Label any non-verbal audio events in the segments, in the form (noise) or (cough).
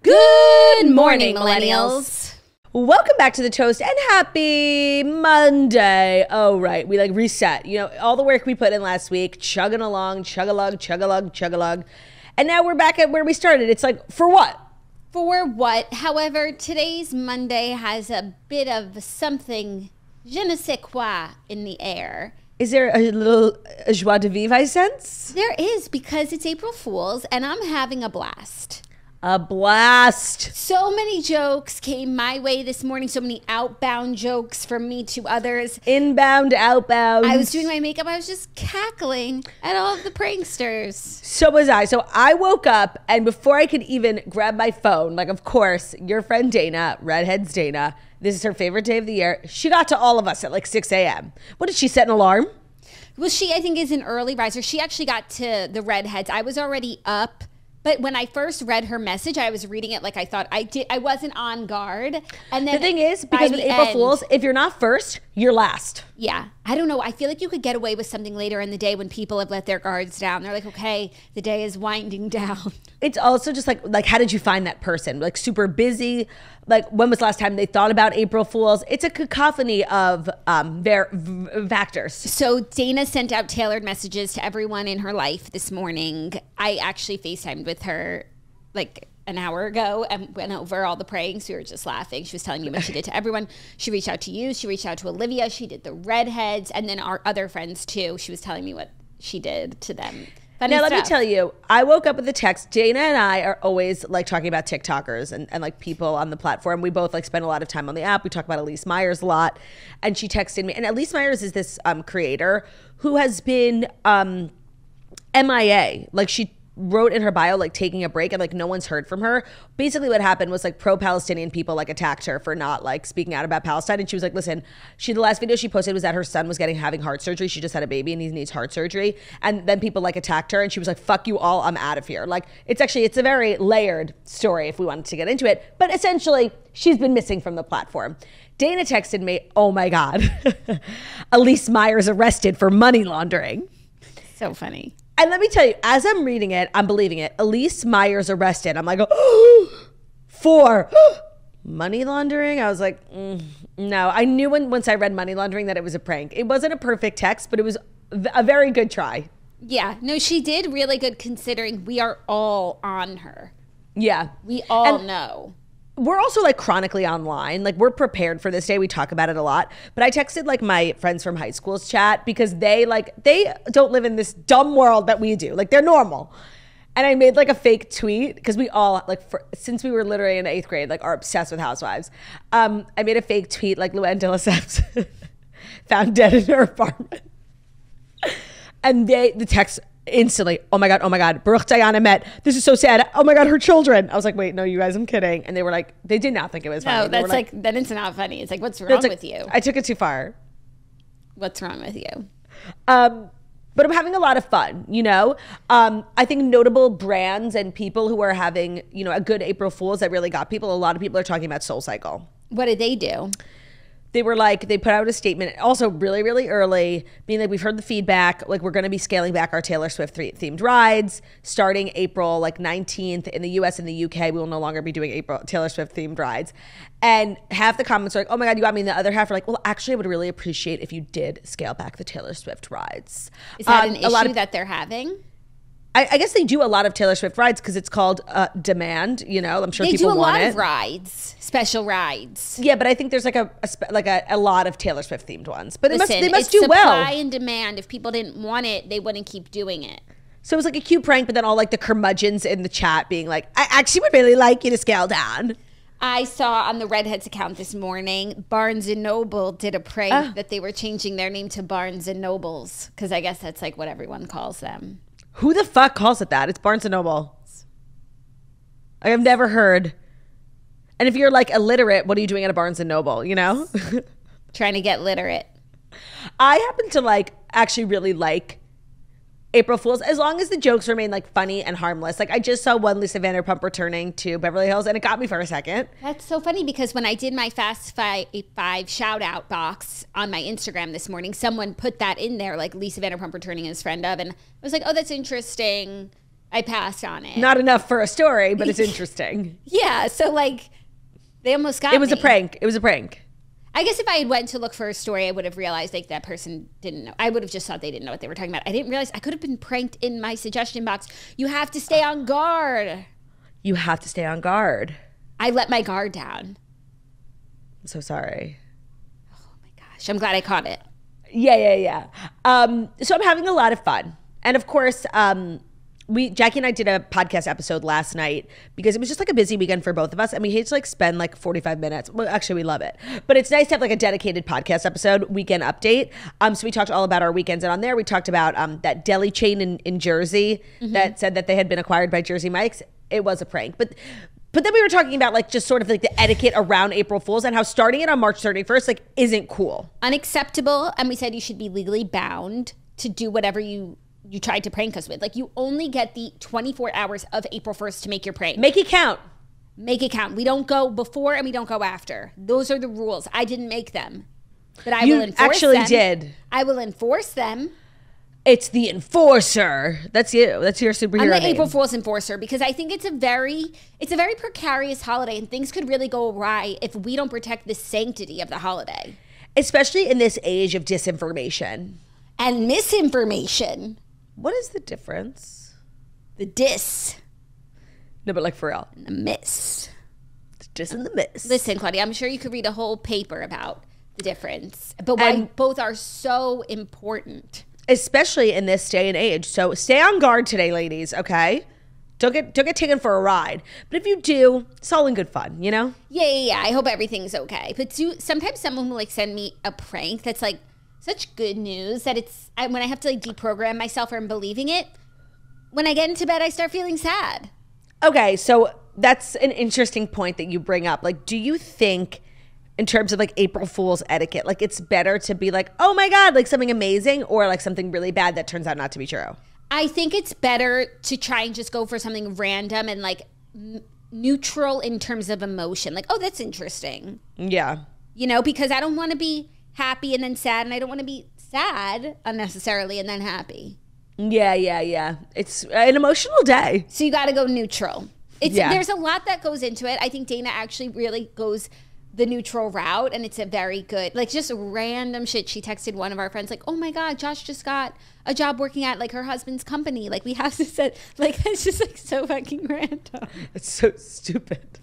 Good morning, millennials. Welcome back to the toast and happy Monday. Oh, right. We like reset. You know, all the work we put in last week, chugging along, chug a lug, chug a lug, chug a lug. And now we're back at where we started. It's like, for what? For what? However, today's Monday has a bit of something je ne sais quoi in the air. Is there a little uh, joie de vivre I sense? There is because it's April Fool's and I'm having a blast. A blast. So many jokes came my way this morning, so many outbound jokes from me to others. Inbound, outbound. I was doing my makeup, I was just cackling at all of the pranksters. So was I. So I woke up, and before I could even grab my phone, like, of course, your friend Dana, Redheads Dana, this is her favorite day of the year. She got to all of us at like 6 a.m. What did she set an alarm? Well, she, I think, is an early riser. She actually got to the redheads. I was already up. But when I first read her message, I was reading it like I thought I did. I wasn't on guard. And then The thing is, because with April end- Fools, if you're not first, you're last. Yeah, I don't know. I feel like you could get away with something later in the day when people have let their guards down. They're like, okay, the day is winding (laughs) down. It's also just like like how did you find that person? Like super busy. Like when was the last time they thought about April Fools? It's a cacophony of um their v- factors. So Dana sent out tailored messages to everyone in her life this morning. I actually FaceTimed with her like an hour ago and went over all the pranks. We were just laughing. She was telling me what she did to everyone. She reached out to you. She reached out to Olivia. She did the redheads and then our other friends too. She was telling me what she did to them. Funny Now let me tell you, I woke up with a text. Dana and I are always like talking about TikTokers and, and like people on the platform. We both like spend a lot of time on the app. We talk about Elyse Myers a lot. And she texted me. And Elyse Myers is this um, creator who has been um, MIA. Like she wrote in her bio like taking a break and like no one's heard from her. Basically what happened was like pro-Palestinian people like attacked her for not like speaking out about Palestine and she was like listen, she the last video she posted was that her son was getting having heart surgery. She just had a baby and he needs heart surgery and then people like attacked her and she was like fuck you all, I'm out of here. Like it's actually it's a very layered story if we wanted to get into it, but essentially she's been missing from the platform. Dana texted me, "Oh my god. (laughs) Elyse Myers arrested for money laundering." So funny. And let me tell you, as I'm reading it, I'm believing it. Elyse Myers arrested. I'm like, oh, (gasps) for (gasps) money laundering. I was like, mm, no. I knew when once I read money laundering that it was a prank. It wasn't a perfect text, but it was a very good try. Yeah. No, she did really good considering we are all on her. Yeah. We all And- know. We're also like chronically online. Like we're prepared for this day. We talk about it a lot. But I texted like my friends from high school's chat because they like they don't live in this dumb world that we do. Like they're normal. And I made like a fake tweet because we all like for, since we were literally in eighth grade, like are obsessed with housewives. Um, I made a fake tweet like Luann de (laughs) found dead in her apartment. And they the text instantly, oh my god, oh my god, Baruch Dayan HaEmet. This is so sad. Oh my god, her children. I was like, wait, no, you guys, I'm kidding. And they were like, they did not think it was funny. No, They that's were like, then it's not funny. It's like, what's wrong like, with you? I took it too far. What's wrong with you? Um, but I'm having a lot of fun, you know? Um, I think notable brands and people who are having, you know, a good April Fool's that really got people. A lot of people are talking about Soul Cycle. What did they do? They were like they put out a statement also really really early being like we've heard the feedback like we're going to be scaling back our taylor swift themed rides starting april like 19th in the us and the uk we will no longer be doing april taylor swift themed rides. And half the comments are like oh my god you got me. And the other half are like well actually i would really appreciate if you did scale back the taylor swift rides. Is that Um, an a lot issue of that they're having? I, I guess they do a lot of taylor swift rides because it's called uh, demand you know i'm sure They people do a want lot it of rides, special rides. yeah but i think there's like a, a spe- like a, a lot of taylor swift themed ones but it must, Listen, they must it's do well supply and demand. If people didn't want it, they wouldn't keep doing it. So it was like a cute prank, but then all like the curmudgeons in the chat being like, I actually would really like you to scale down. I saw on the Redheads account this morning, Barnes and Noble did a prank Ah. that they were changing their name to Barnes and Nobles because I guess that's like what everyone calls them. Who the fuck calls it that? It's Barnes and Noble. I have never heard. And if you're like illiterate, what are you doing at a Barnes and Noble? You know? (laughs) Trying to get literate. I happen to like actually really like April Fools as long as the jokes remain like funny and harmless. Like I just saw one Lisa Vanderpump returning to Beverly Hills and it got me for a second. That's so funny because when I did my Fast Five, five shout out box on my Instagram this morning, someone put that in there, like Lisa Vanderpump returning as friend of, and I was like, oh, that's interesting. I passed on it. Not enough for a story, but it's (laughs) interesting. yeah, so like they almost got it was a prank. It was a prank. I guess if I had went to look for a story, I would have realized like that person didn't know. I would have just thought they didn't know what they were talking about. I didn't realize I could have been pranked in my suggestion box. You have to stay on guard. You have to stay on guard. I let my guard down. I'm so sorry. Oh my gosh, I'm glad I caught it. Yeah, yeah, yeah. Um, so I'm having a lot of fun, and of course, um, we Jackie and I did a podcast episode last night because it was just like a busy weekend for both of us, and we hate to like spend like 45 minutes. Well, actually, we love it, but it's nice to have like a dedicated podcast episode, weekend update. Um, so we talked all about our weekends, and on there we talked about um that deli chain in in Jersey that said that they had been acquired by Jersey Mike's. It was a prank, but. But then we were talking about like just sort of like the etiquette around April Fools and how starting it on March 31st like isn't cool. Unacceptable, and we said you should be legally bound to do whatever you you tried to prank us with. Like you only get the 24 hours of April 1st to make your prank. Make it count. Make it count. We don't go before and we don't go after. Those are the rules. I didn't make them, but I You will enforce them. I actually them. did. I will enforce them. It's the enforcer. That's you. That's your superhero I'm the name. April Fool's enforcer because I think it's a very it's a very precarious holiday and things could really go awry if we don't protect the sanctity of the holiday Especially in this age of disinformation. and misinformation. What is the difference? The dis No, but like for real. and the miss. The dis and the miss. Listen, Claudia, I'm sure you could read a whole paper about the difference, but why And- both are so important. Especially in this day and age. So stay on guard today, ladies, okay? Don't get don't get taken for a ride. But if you do, it's all in good fun, you know? Yeah, yeah, yeah. I hope everything's okay. But do sometimes someone will like send me a prank that's like such good news that it's I, when I have to like deprogram myself from believing it. When I get into bed, I start feeling sad. Okay, so that's an interesting point that you bring up. Like, do you think, in terms of like April Fool's etiquette, like it's better to be like, oh my God, like something amazing, or like something really bad that turns out not to be true? I think it's better to try and just go for something random and like neutral in terms of emotion. Like, oh, that's interesting. Yeah. You know, because I don't want to be happy and then sad, and I don't want to be sad unnecessarily and then happy. Yeah, yeah, yeah. It's an emotional day. So you got to go neutral. It's Yeah. there's a lot that goes into it. I think Dana actually really goes the neutral route, and it's a very good like just random shit. She texted one of our friends like, "Oh my god, Josh just got a job working at like her husband's company. Like we have to set (laughs) like that's just like so fucking random." It's so stupid.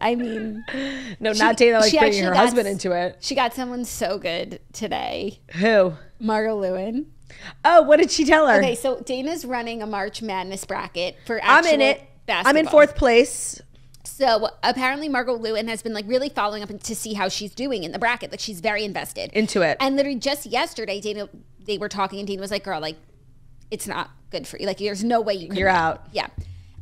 I mean, (laughs) No, She- not Dana like bringing her got husband into it. she got someone so good today, Who? Margot Lewin. Oh, what did she tell her? Okay, so Dana's running a March Madness bracket for I'm in it. Basketball. I'm in fourth place. So apparently, Margot Lewin has been like really following up to see how she's doing in the bracket. Like she's very invested Into it. And literally just yesterday, Dana, they were talking, and Dana was like, "Girl, like, it's not good for you. Like, there's no way you can. You're out. Yeah.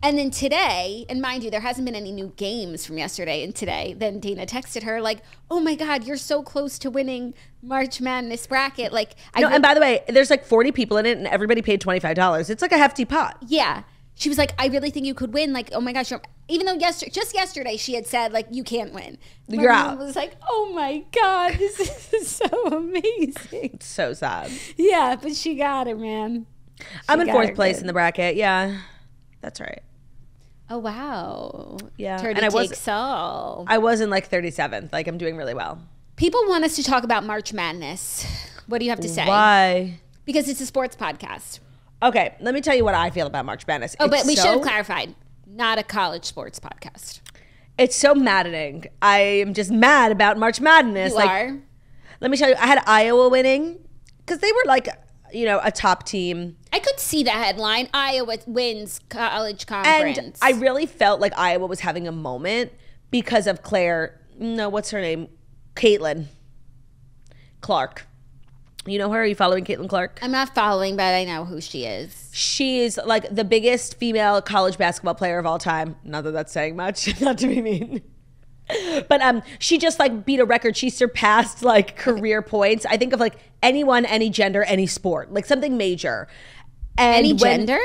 And then today, and mind you, there hasn't been any new games from yesterday and today. Then Dana texted her like, "Oh my God, you're so close to winning March Madness bracket." Like, I No, and by the way, there's like 40 people in it, and everybody paid $25. It's like a hefty pot. yeah. She was like, I really think you could win. Like, oh my gosh, you're, even though yesterday, just yesterday, she had said like you can't win. You're Margot out. Was like, oh my god, this (laughs) is so amazing. It's so sad. Yeah, but she got it, man. I'm in fourth place good. in the bracket. Yeah, that's right. Oh wow. Yeah, Turdy and I was- all. I was in like 37th. Like I'm doing really well. People want us to talk about March Madness. What do you have to say? Why? Because it's a sports podcast. Okay, let me tell you what I feel about March Madness. Oh, but we so- should have clarified. Not a college sports podcast. It's so maddening. I am just mad about March Madness. You like, are. let me tell you, I had Iowa winning because they were like, you know, a top team. I could see the headline. Iowa wins college conference. And I really felt like Iowa was having a moment because of Claire. No, what's her name? Caitlin Clark. You know her? Are you following Caitlin Clark? I'm not following, but I know who she is. She's like the biggest female college basketball player of all time. Not that that's saying much, (laughs) not to be mean. But um, she just like beat a record. She surpassed like career points. I think of like anyone, any gender, any sport, like something major. And Any when- gender?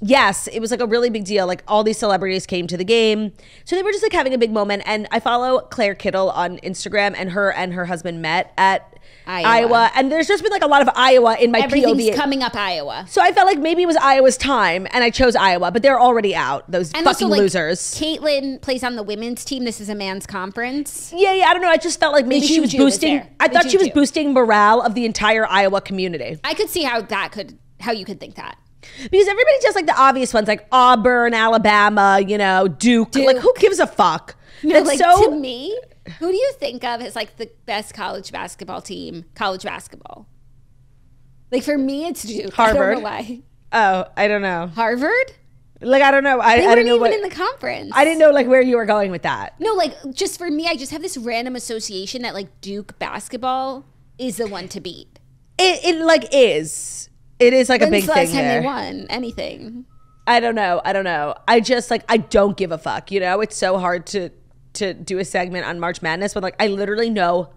Yes, it was like a really big deal. Like all these celebrities came to the game. So they were just like having a big moment. And I follow Claire Kittle on Instagram and her and her husband met at Iowa. Iowa. And there's just been like a lot of Iowa in my Everything's POV. coming up Iowa. so I felt like maybe it was Iowa's time and I chose Iowa, but they're already out, those And fucking also, like, losers. Caitlin plays on the women's team. This is a man's conference. yeah, yeah, I don't know. I just felt like maybe she was juju was boosting. I thought she was boosting morale of the entire Iowa community. I could see how that could, how you could think that. Because everybody just like the obvious ones like Auburn, Alabama, you know, Duke. Like who gives a fuck? No, That's like so to me, who do you think of as like the best college basketball team? College basketball. Like for me, it's Duke. I don't Harvard. know why. Oh, I don't know. Harvard. Like I don't know. I, They I weren't don't know even what in the conference. I didn't know like where you were going with that. No, like just for me, I just have this random association that like Duke basketball is the one to beat. It, it like is. It is like a When's big the last thing time there. they won anything? I don't know. I don't know. I just like I don't give a fuck. You know, it's so hard to to do a segment on March Madness, but like I literally know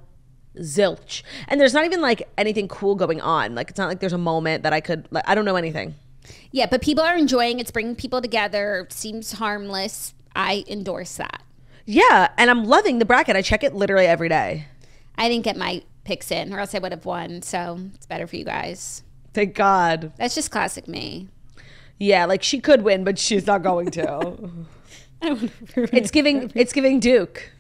zilch, and there's not even like anything cool going on. Like it's not like there's a moment that I could. Like, I don't know anything. Yeah, but people are enjoying. It's bringing people together. Seems harmless. I endorse that. Yeah, and I'm loving the bracket. I check it literally every day. I didn't get my picks in, or else I would have won. So it's better for you guys. Thank God. That's just classic me. Yeah, like she could win, but she's not going to. (laughs) I don't want to ruin it's it. giving. It's giving Duke.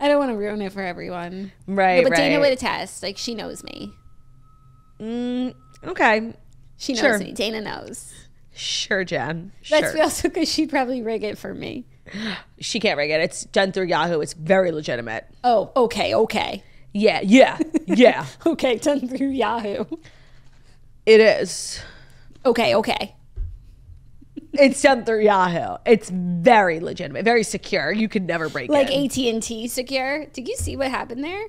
I don't want to ruin it for everyone. Right, No, but Dana right. would attest. Like she knows me. Mm, okay, She knows Sure. me. Dana knows. sure, Jen. That's Sure. also because she'd probably rig it for me. She can't rig it. It's done through Yahoo. It's very legitimate. Oh, okay, okay. Yeah, yeah, yeah. (laughs) Okay, done through Yahoo. It is. Okay, okay. It's done through Yahoo. It's very legitimate, very secure. You could never break Like it. AT and T secure. Did you see what happened there?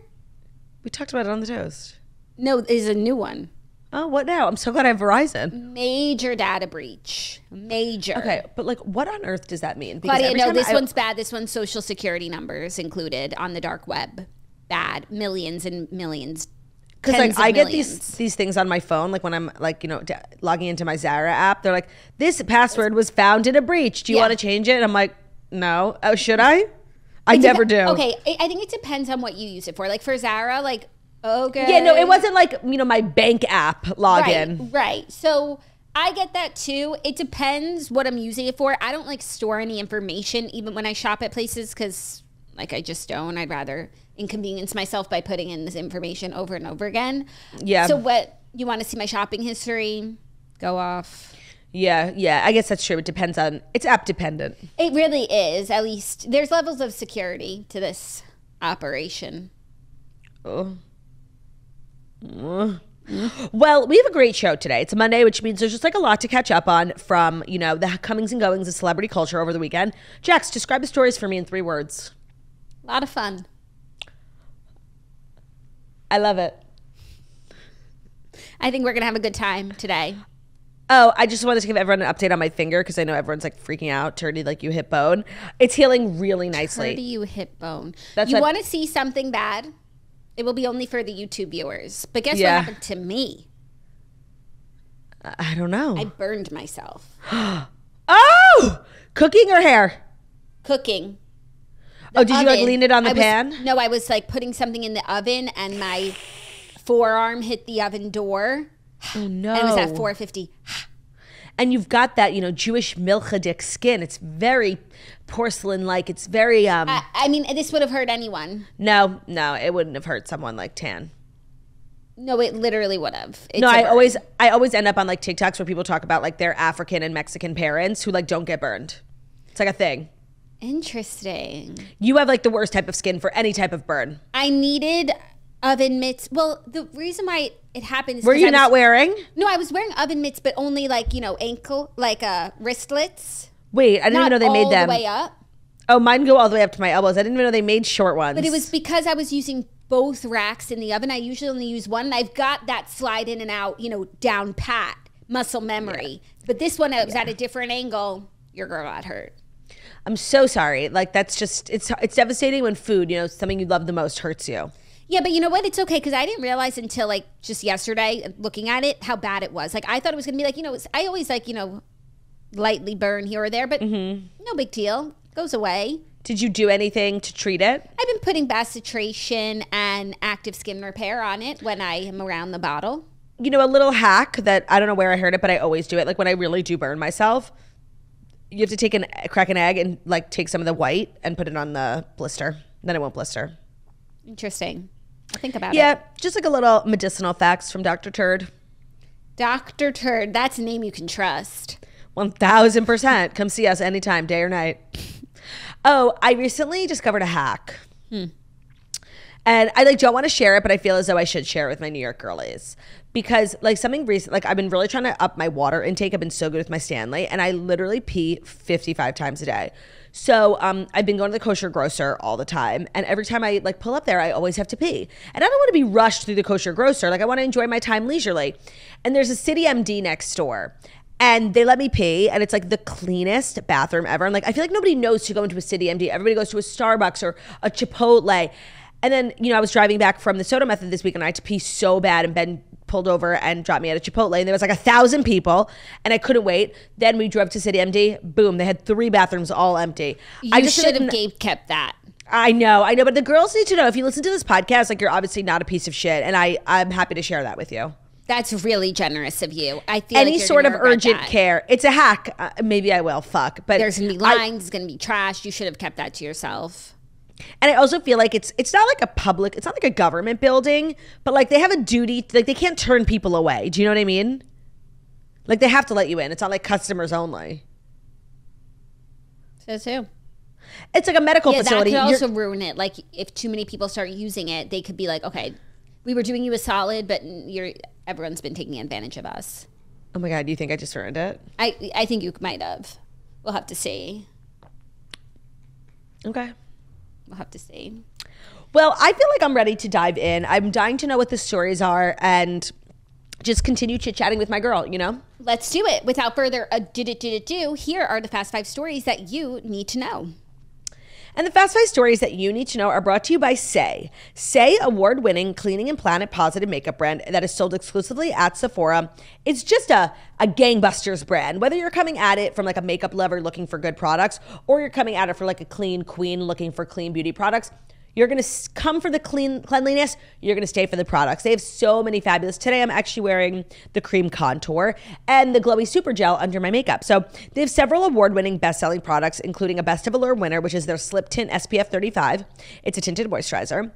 we talked about it on the toast. No, is a new one. Oh, what now? I'm so glad I have Verizon. Major data breach. Major. Okay, but like, what on earth does that mean? Because Claudia, no, this I- one's bad. This one's social security numbers included on the dark web. Bad. Millions and millions. Because like I get these these things on my phone, like when I'm like you know d- logging into my Zara app, they're like, "This password was found in a breach. Do you Yeah. want to change it?" And I'm like, "No, oh, should I?" I It never depe- do. Okay, I I think it depends on what you use it for. Like for Zara, like okay. Yeah, no, it wasn't like you know my bank app login. Right, right. So I get that too. It depends what I'm using it for. I don't like store any information even when I shop at places because like I just don't. I'd rather inconvenience myself by putting in this information over and over again. Yeah. So what you want to see my shopping history? Go off. Yeah, yeah. I guess that's true. It depends on. It's app dependent. It really is. At least there's levels of security to this operation. Oh. Well, we have a great show today. It's a Monday, which means there's just like a lot to catch up on from, you know, the comings and goings of celebrity culture over the weekend. Jax, describe the stories for me in three words. A lot of fun. I love it. I think we're gonna have a good time today. Oh, I just wanted to give everyone an update on my finger because I know everyone's like freaking out. Turdy, like you hit bone. It's healing really nicely. Do you hit bone? That's you want to see something bad? It will be only for the YouTube viewers. But guess Yeah. what happened to me? I don't know. I burned myself (gasps) oh, cooking or hair? cooking. Oh, did you like lean it on the I was- pan? no, I was like putting something in the oven, and my forearm hit the oven door, Oh no! and it was at 450. and you've got that, you know, Jewish milchadick skin. It's very porcelain-like. It's very um. I, I mean, this would have hurt anyone. no, no, it wouldn't have hurt someone like Tan. No, it literally would have. It's no, I burn. always, I always end up on like TikToks where people talk about like their African and Mexican parents who like don't get burned. It's like a thing. Interesting. You have like the worst type of skin for any type of burn. I needed oven mitts. Well, the reason why it happened is Were you was- not wearing? No, I was wearing oven mitts, but only like you know ankle, like uh wristlets. Wait, I didn't even know they made them. the way up. Oh, mine go all the way up to my elbows. I didn't even know they made short ones. But it was because I was using both racks in the oven. I usually only use one, and I've got that slide in and out, you know, down pat muscle memory. But this one, I was at a different angle. Your girl got hurt. I'm so sorry. Like that's just it's it's devastating when food, you know, something you love the most hurts you. Yeah, but you know what? It's okay because I didn't realize until like just yesterday, looking at it, how bad it was. Like I thought it was gonna be like you know, I always like you know, lightly burn here or there, but Mm-hmm. no big deal. Goes away. Did you do anything to treat it? I've been putting bacitracin and active skin repair on it when I am around the bottle. You know, a little hack that I don't know where I heard it, but I always do it. Like when I really do burn myself, you have to take an crack an egg and like take some of the white and put it on the blister. Then it won't blister. Interesting. I'll think about it. Yeah, just like a little medicinal facts from Dr. Turd. Dr. Turd, that's a name you can trust. 1000%. Come see us anytime, day or night. Oh, I recently discovered a hack. Hmm. And I like don't want to share it, but I feel as though I should share it with my New York girlies. Because like something recent like I've been really trying to up my water intake. I've been so good with my Stanley and I literally pee 55 times a day. So um, I've been going to the kosher grocer all the time, and every time I like pull up there, I always have to pee, and I don't want to be rushed through the kosher grocer. Like I want to enjoy my time leisurely. And there's a City MD next door, and they let me pee, and it's like the cleanest bathroom ever. And like I feel like nobody knows to go into a City MD. Everybody goes to a Starbucks or a Chipotle. And then you know I was driving back from the Soda Method this week, and I had to pee so bad, and Ben pulled over and dropped me at a Chipotle, and there was like a thousand people, and I couldn't wait. Then we drove to City MD. Boom, they had three bathrooms all empty. You I just should have gave kept that. I know, I know, but the girls need to know if you listen to this podcast, like you're obviously not a piece of shit, and I I'm happy to share that with you. That's really generous of you. I feel Any like sort of urgent care, it's a hack. Uh, maybe I will. Fuck, but There's gonna be I- lines. it's gonna be trash. You should have kept that to yourself. And I also feel like it's it's not like a public, it's not like a government building, but like they have a duty, like they can't turn people away. Do you know what I mean? Like they have to let you in. It's not like customers only. So who? It's like a medical Yeah, that facility. could You're- also ruin it. Like if too many people start using it, they could be like, okay, we were doing you a solid, but you're everyone's been taking advantage of us. oh my god, do you think I just ruined it? I I think you might have. We'll have to see. Okay. We'll have to see. Well, I feel like I'm ready to dive in. I'm dying to know what the stories are and just continue chit chatting with my girl. You know. Let's do it. Without further ado, do, do, do, here are the fast five stories that you need to know. And the Fast Five stories that you need to know are brought to you by Saie. Saie, award winning cleaning and planet positive makeup brand that is sold exclusively at Sephora. It's just a, a gangbusters brand. Whether you're coming at it from like a makeup lover looking for good products or you're coming at it for like a clean queen looking for clean beauty products, you're gonna come for the clean cleanliness. You're gonna stay for the products. They have so many fabulous. Today, I'm actually wearing the cream contour and the glowy super gel under my makeup. So they have several award-winning best-selling products, including a Best of Allure winner, which is their Slip Tint SPF 35. It's a tinted moisturizer.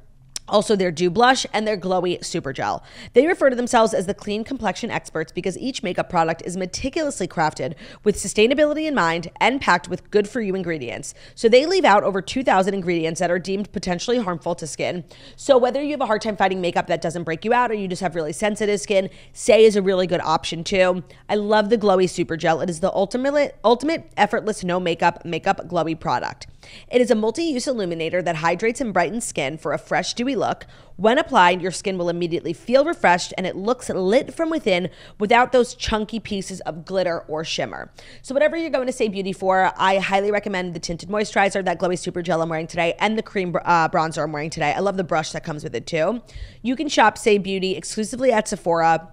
Also, their Dew Blush and their Glowy Super Gel. They refer to themselves as the clean complexion experts because each makeup product is meticulously crafted with sustainability in mind and packed with good for you ingredients. So they leave out over 2,000 ingredients that are deemed potentially harmful to skin. So whether you have a hard time fighting makeup that doesn't break you out or you just have really sensitive skin, Saie is a really good option too. I love the Glowy Super Gel. It is the ultimate, ultimate effortless no makeup makeup glowy product. It is a multi-use illuminator that hydrates and brightens skin for a fresh, dewy look. When applied, your skin will immediately feel refreshed and it looks lit from within without those chunky pieces of glitter or shimmer. So whatever you're going to say beauty for, I highly recommend the tinted moisturizer, that glowy super gel I'm wearing today, and the cream uh, bronzer I'm wearing today. I love the brush that comes with it too. You can shop Saie Beauty exclusively at Sephora.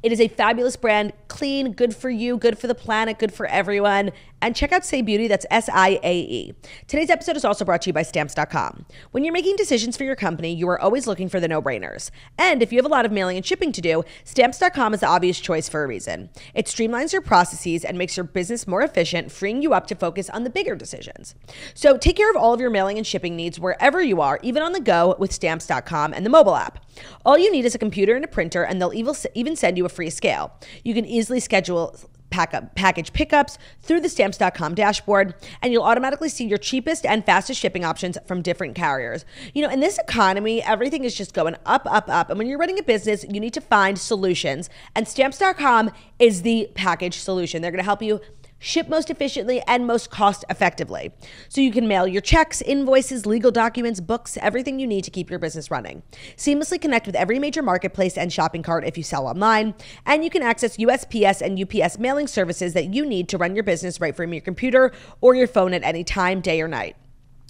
It is a fabulous brand, clean, good for you, good for the planet, good for everyone. And check out Saie Beauty, that's S I A E. Today's episode is also brought to you by Stamps.com. When you're making decisions for your company, you are always looking for the no brainers. And if you have a lot of mailing and shipping to do, Stamps.com is the obvious choice for a reason. It streamlines your processes and makes your business more efficient, freeing you up to focus on the bigger decisions. So take care of all of your mailing and shipping needs wherever you are, even on the go with Stamps.com and the mobile app. All you need is a computer and a printer, and they'll even send you a free scale. You can easily schedule pack up, package pickups through the stamps.com dashboard and you'll automatically see your cheapest and fastest shipping options from different carriers. You know, in this economy, everything is just going up, up, up. And when you're running a business, you need to find solutions. And stamps.com is the package solution. They're going to help you ship most efficiently and most cost effectively. So you can mail your checks, invoices, legal documents, books, everything you need to keep your business running. Seamlessly connect with every major marketplace and shopping cart if you sell online, and you can access USPS and UPS mailing services that you need to run your business right from your computer or your phone at any time, day or night.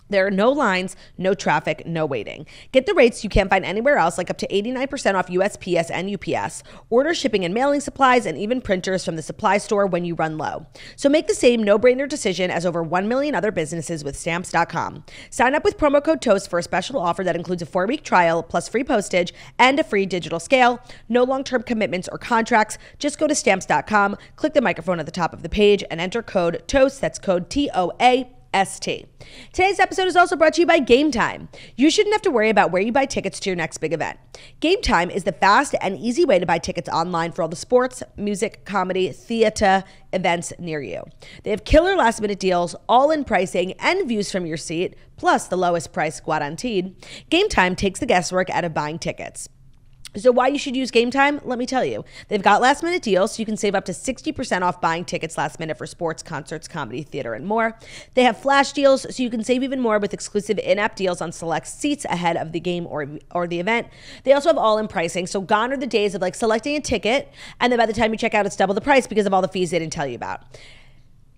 There are no lines, no traffic, no waiting. Get the rates you can't find anywhere else, like up to 89% off USPS and UPS. Order shipping and mailing supplies and even printers from the supply store when you run low. So make the same no brainer decision as over 1 million other businesses with stamps.com. Sign up with promo code TOAST for a special offer that includes a four week trial plus free postage and a free digital scale. No long term commitments or contracts. Just go to stamps.com, click the microphone at the top of the page, and enter code TOAST. That's code T O A. ST. Today's episode is also brought to you by Game Time. You shouldn't have to worry about where you buy tickets to your next big event. Game Time is the fast and easy way to buy tickets online for all the sports, music, comedy, theater events near you. They have killer last minute deals, all in pricing and views from your seat, plus the lowest price guaranteed. Game Time takes the guesswork out of buying tickets. So, why you should use Game Time? Let me tell you. They've got last minute deals, so you can save up to 60% off buying tickets last minute for sports, concerts, comedy, theater, and more. They have flash deals, so you can save even more with exclusive in app deals on select seats ahead of the game or, or the event. They also have all in pricing, so gone are the days of like selecting a ticket, and then by the time you check out, it's double the price because of all the fees they didn't tell you about.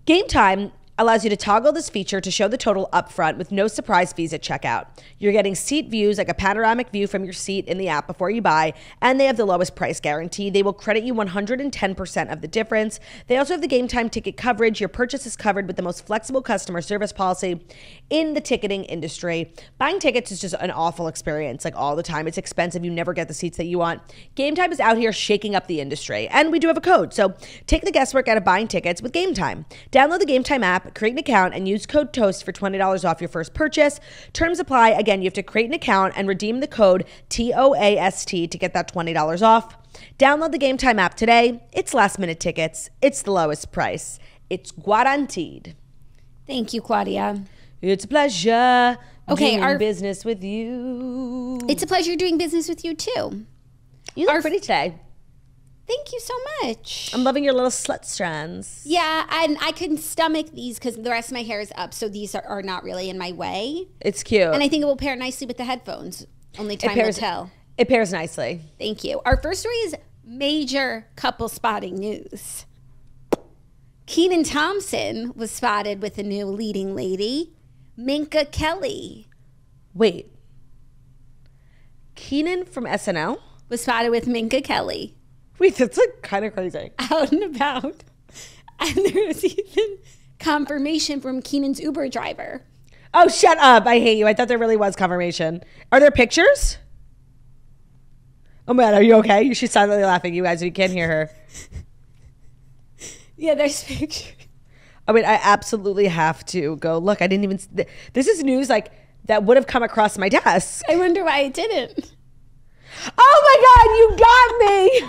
Game Time allows you to toggle this feature to show the total upfront with no surprise fees at checkout. You're getting seat views like a panoramic view from your seat in the app before you buy, and they have the lowest price guarantee. They will credit you 110% of the difference. They also have the game time ticket coverage. Your purchase is covered with the most flexible customer service policy in the ticketing industry. Buying tickets is just an awful experience, like all the time. It's expensive. You never get the seats that you want. Game Time is out here shaking up the industry, and we do have a code. So take the guesswork out of buying tickets with Game Time. Download the Game Time app create an account, and use code TOAST for $20 off your first purchase. Terms apply. Again, you have to create an account and redeem the code TOAST to get that $20 off. Download the Game Time app today. It's last minute tickets, it's the lowest price, it's guaranteed. Thank you, Claudia. It's a pleasure Okay, doing our- business with you. It's a pleasure doing business with you too. you look our- pretty today. Thank you so much. I'm loving your little slut strands. yeah, and I can stomach these because the rest of my hair is up, so these are, are not really in my way. It's cute. And I think it will pair nicely with the headphones. Only time pairs- will tell. It pairs nicely. Thank you. Our first story is major couple spotting news. Kenan Thompson was spotted with a new leading lady, Minka Kelly, Wait. Kenan from SNL? was spotted with Minka Kelly Wait, that's like kind of crazy. (laughs) out and about. And there was even confirmation from Kenan's Uber driver. Oh, shut up. I hate you. I thought there really was confirmation. Are there pictures? Oh, man, are you okay? She's silently laughing, you guys. We can't hear her. Yeah, there's (laughs) pictures. Oh, I mean, I absolutely have to go look. I didn't even. This is news like that would have come across my desk. I wonder why it didn't. Oh my God, you got me!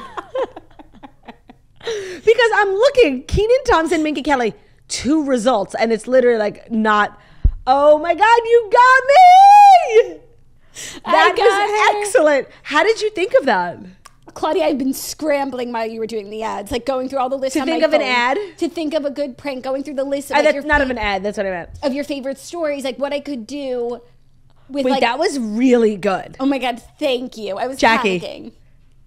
(laughs) because I'm looking, Kenan Thompson, Minka Kelly, two results, and it's literally like not. Oh my God, you got me! That was excellent. How did you think of that? Claudia, I've been scrambling while you were doing the ads, like going through all the lists. To think of an ad? To think of a good prank, going through the list of Uh, like, that's not of an ad. That's what I meant. of your favorite stories, like what I could do with Wait, like. that was really good. oh my god, thank you. I was Jackie. panicking.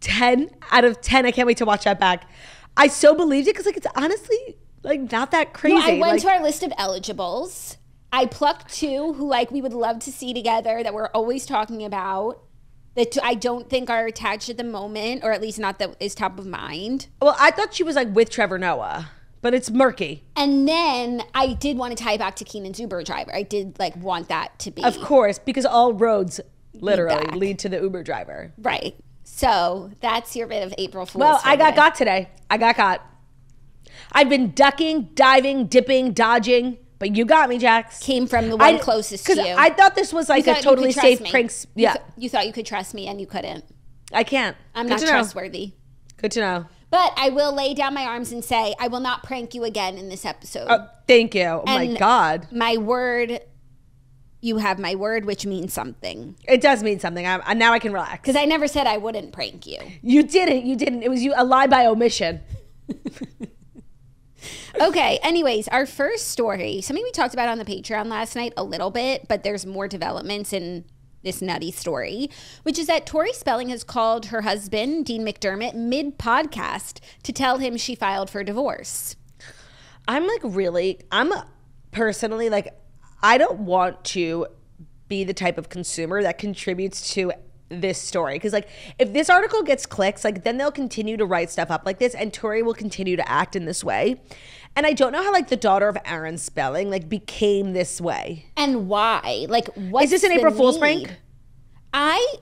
10 out of 10. I can't wait to watch that back. I so believed it because like it's honestly like not that crazy. No, I went Like, to our list of eligibles. I plucked two who like we would love to see together that we're always talking about. That I don't think are attached at the moment, or at least not that is top of mind. well, I thought she was like with Trevor Noah, but it's murky. And then I did want to tie it back to Kenan's Uber driver. I did like want that to be Of course, because all roads literally back. lead to the Uber driver. right. So that's your bit of April Fool's. Well, I got today. got today. I got caught. I've been ducking, diving, dipping, dodging, but you got me, Jax. Came from the one I- closest to you. I thought this was like a totally safe me. pranks. You Yeah, th- you thought you could trust me, and you couldn't. I can't. I'm Good not to know. trustworthy. Good to know. But I will lay down my arms and say I will not prank you again in this episode. Oh, thank you. Oh my god, my word, you have my word, which means something. it does mean something. I now I can relax. Because I never said I wouldn't prank you. You didn't. You didn't. It was you a lie by omission. (laughs) Okay, anyways, our first story, something we talked about on the Patreon last night a little bit, but there's more developments in this nutty story, which is that Tori Spelling has called her husband, Dean McDermott, mid podcast to tell him she filed for divorce. I'm like really. I'm personally like. I don't want to be the type of consumer that contributes to this story because like if this article gets clicks like then they'll continue to write stuff up like this and Tori will continue to act in this way and I don't know how like the daughter of Aaron Spelling like became this way And why? Like, what is this an April Fool's prank I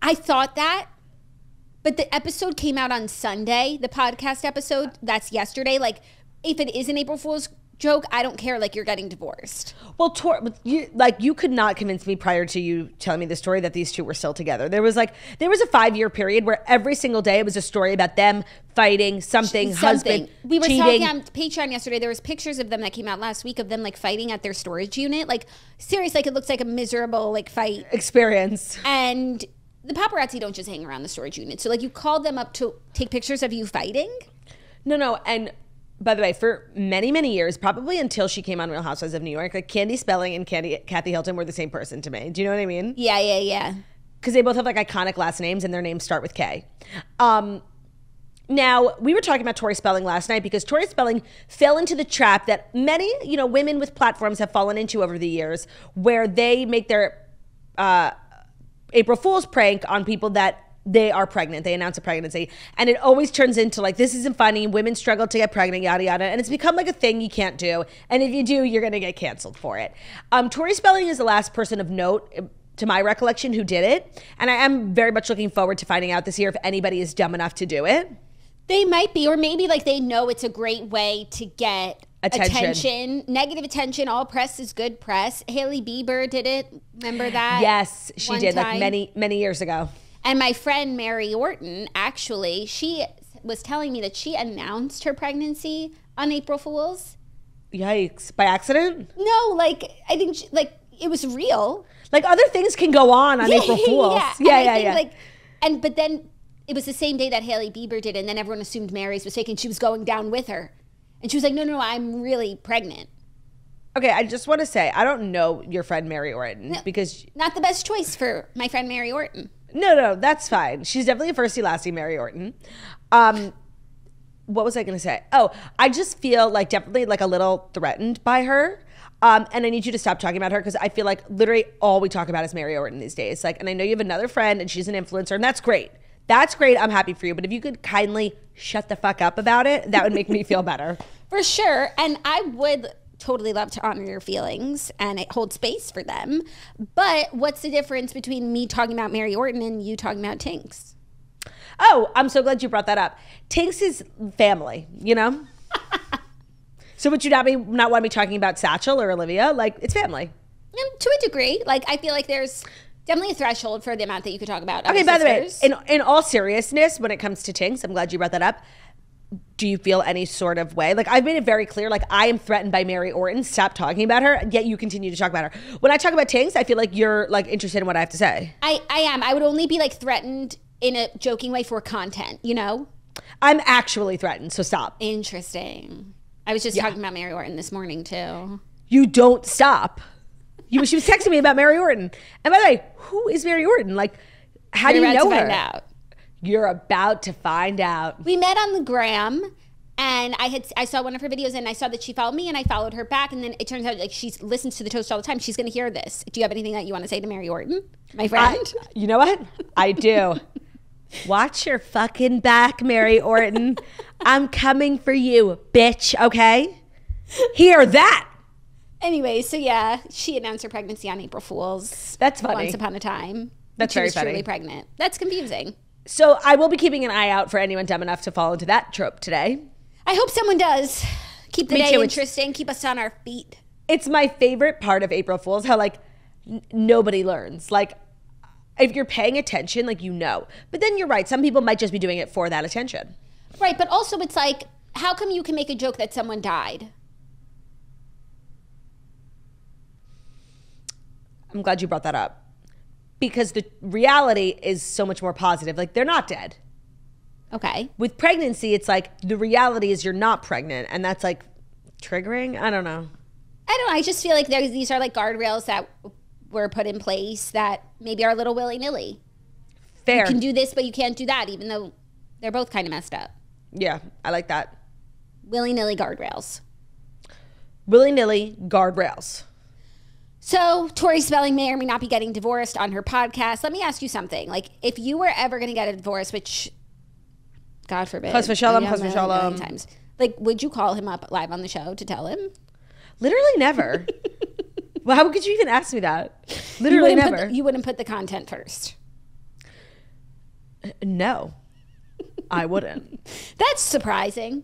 I thought that, but the episode came out on Sunday. The podcast episode that's yesterday. Like, if it is an April Fool's joke, I don't care. Like, you're getting divorced. Well, Tor, you like you could not convince me prior to you telling me the story that these two were still together. There was like there was a five year period where every single day it was a story about them fighting something, husband We were cheating. talking on Patreon yesterday. There was pictures of them that came out last week of them like fighting at their storage unit. Like, serious. Like, it looks like a miserable like fight. experience. And the paparazzi don't just hang around the storage unit. So like, you called them up to take pictures of you fighting. No, no, and by the way, for many, many years, probably until she came on Real Housewives of New York, like Candy Spelling and Candy Kathy Hilton were the same person to me. Do you know what I mean? Yeah, yeah, yeah. Because they both have like iconic last names and their names start with K. Um, now we were talking about Tori Spelling last night because Tori Spelling fell into the trap that many, you know, women with platforms have fallen into over the years, where they make their uh, April Fool's prank on people that they are pregnant. They announce a pregnancy, and it always turns into like this isn't funny. Women struggle to get pregnant, yada yada, and it's become like a thing you can't do. And if you do, you're gonna get canceled for it. Um, Tori Spelling is the last person of note. To my recollection, who did it, and I am very much looking forward to finding out this year if anybody is dumb enough to do it. They might be, or maybe like they know it's a great way to get Attention. attention. Negative attention. All press is good press. Hailey Bieber did it. Remember that? Yes, she did like many many years ago. And my friend Mary Orton, actually, she was telling me that she announced her pregnancy on April Fool's. Yikes! By accident? No, like I think she, like it was real. Like other things can go on on (laughs) April Fools. yeah, Yeah, And I yeah, think, yeah. Like, and but then it was the same day that Hailey Bieber did, and then everyone assumed Mary's was fake, and she was going down with her, and she was like, "No, no, no, I'm really pregnant." okay, I just want to say I don't know your friend Mary Orton because Not the best choice for my friend Mary Orton. No, no, that's fine. She's definitely a firsty lassie, Mary Orton. Um, what was I going to say? Oh, I just feel like definitely like a little threatened by her. Um, and I need you to stop talking about her because I feel like literally all we talk about is Mary Orton these days. Like, and I know you have another friend and she's an influencer, and that's great. That's great. I'm happy for you. But if you could kindly shut the fuck up about it, that would make me feel better. (laughs) For sure. And I would totally love to honor your feelings and it holds space for them. But what's the difference between me talking about Mary Orton and you talking about Tinks? Oh, I'm so glad you brought that up. Tinks is family, you know? (laughs) so would you not be not want me talking about Satchel or Olivia? Like it's family. Mm, To a degree. Like, I feel like there's definitely a threshold for the amount that you could talk about. Okay, by the way, in in all seriousness, when it comes to Tinks, I'm glad you brought that up. Do you feel any sort of way? Like I've made it very clear, like I am threatened by Mary Orton. Stop talking about her. Yet you continue to talk about her. When I talk about Tinks, I feel like you're like interested in what I have to say. I, I am. I would only be like threatened in a joking way for content, you know? I'm actually threatened, so stop. Interesting. I was just talking about Mary Orton this morning too. You don't stop. You, she was texting me about Mary Orton. And by the way, who is Mary Orton? Like, how You're do you know her? out. You're about to find out. We met on the gram and I had I saw one of her videos and I saw that she followed me and I followed her back and then it turns out like she listens to the toast all the time. She's going to hear this. Do you have anything that you want to say to Mary Orton, my I, friend? you know what? I do. (laughs) Watch your fucking back, Mary Orton. I'm coming for you, bitch, okay? Hear that. anyway, so yeah, she announced her pregnancy on April Fools. That's funny. Once upon a time. That's she very was funny. truly pregnant. That's confusing. So I will be keeping an eye out for anyone dumb enough to fall into that trope today. I hope someone does. Keep the Me day too. Interesting. Keep us on our feet. It's my favorite part of April Fools how like n- nobody learns. Like if you're paying attention, like you know. But then you're right. Some people might just be doing it for that attention. Right, but also it's like, how come you can make a joke that someone died? I'm glad you brought that up. Because the reality is so much more positive. Like they're not dead. Okay. With pregnancy, it's like the reality is you're not pregnant, and that's like triggering. I don't know. I don't know. I just feel like there's, these are like guardrails that were put in place that maybe are a little willy nilly. Fair. You can do this, but you can't do that, even though they're both kind of messed up. yeah, I like that. Willy nilly guardrails. Willy nilly guardrails. So Tori Spelling may or may not be getting divorced on her podcast. Let me ask you something. Like, if you were ever going to get a divorce, which God forbid, Chas v'shalom, I know chas I'm a million v'shalom. times, like, would you call him up live on the show to tell him? Literally never. (laughs) well, how could you even ask me that? Literally wouldn't, never. the, you wouldn't put the content first. Uh, no, I wouldn't. (laughs) That's surprising.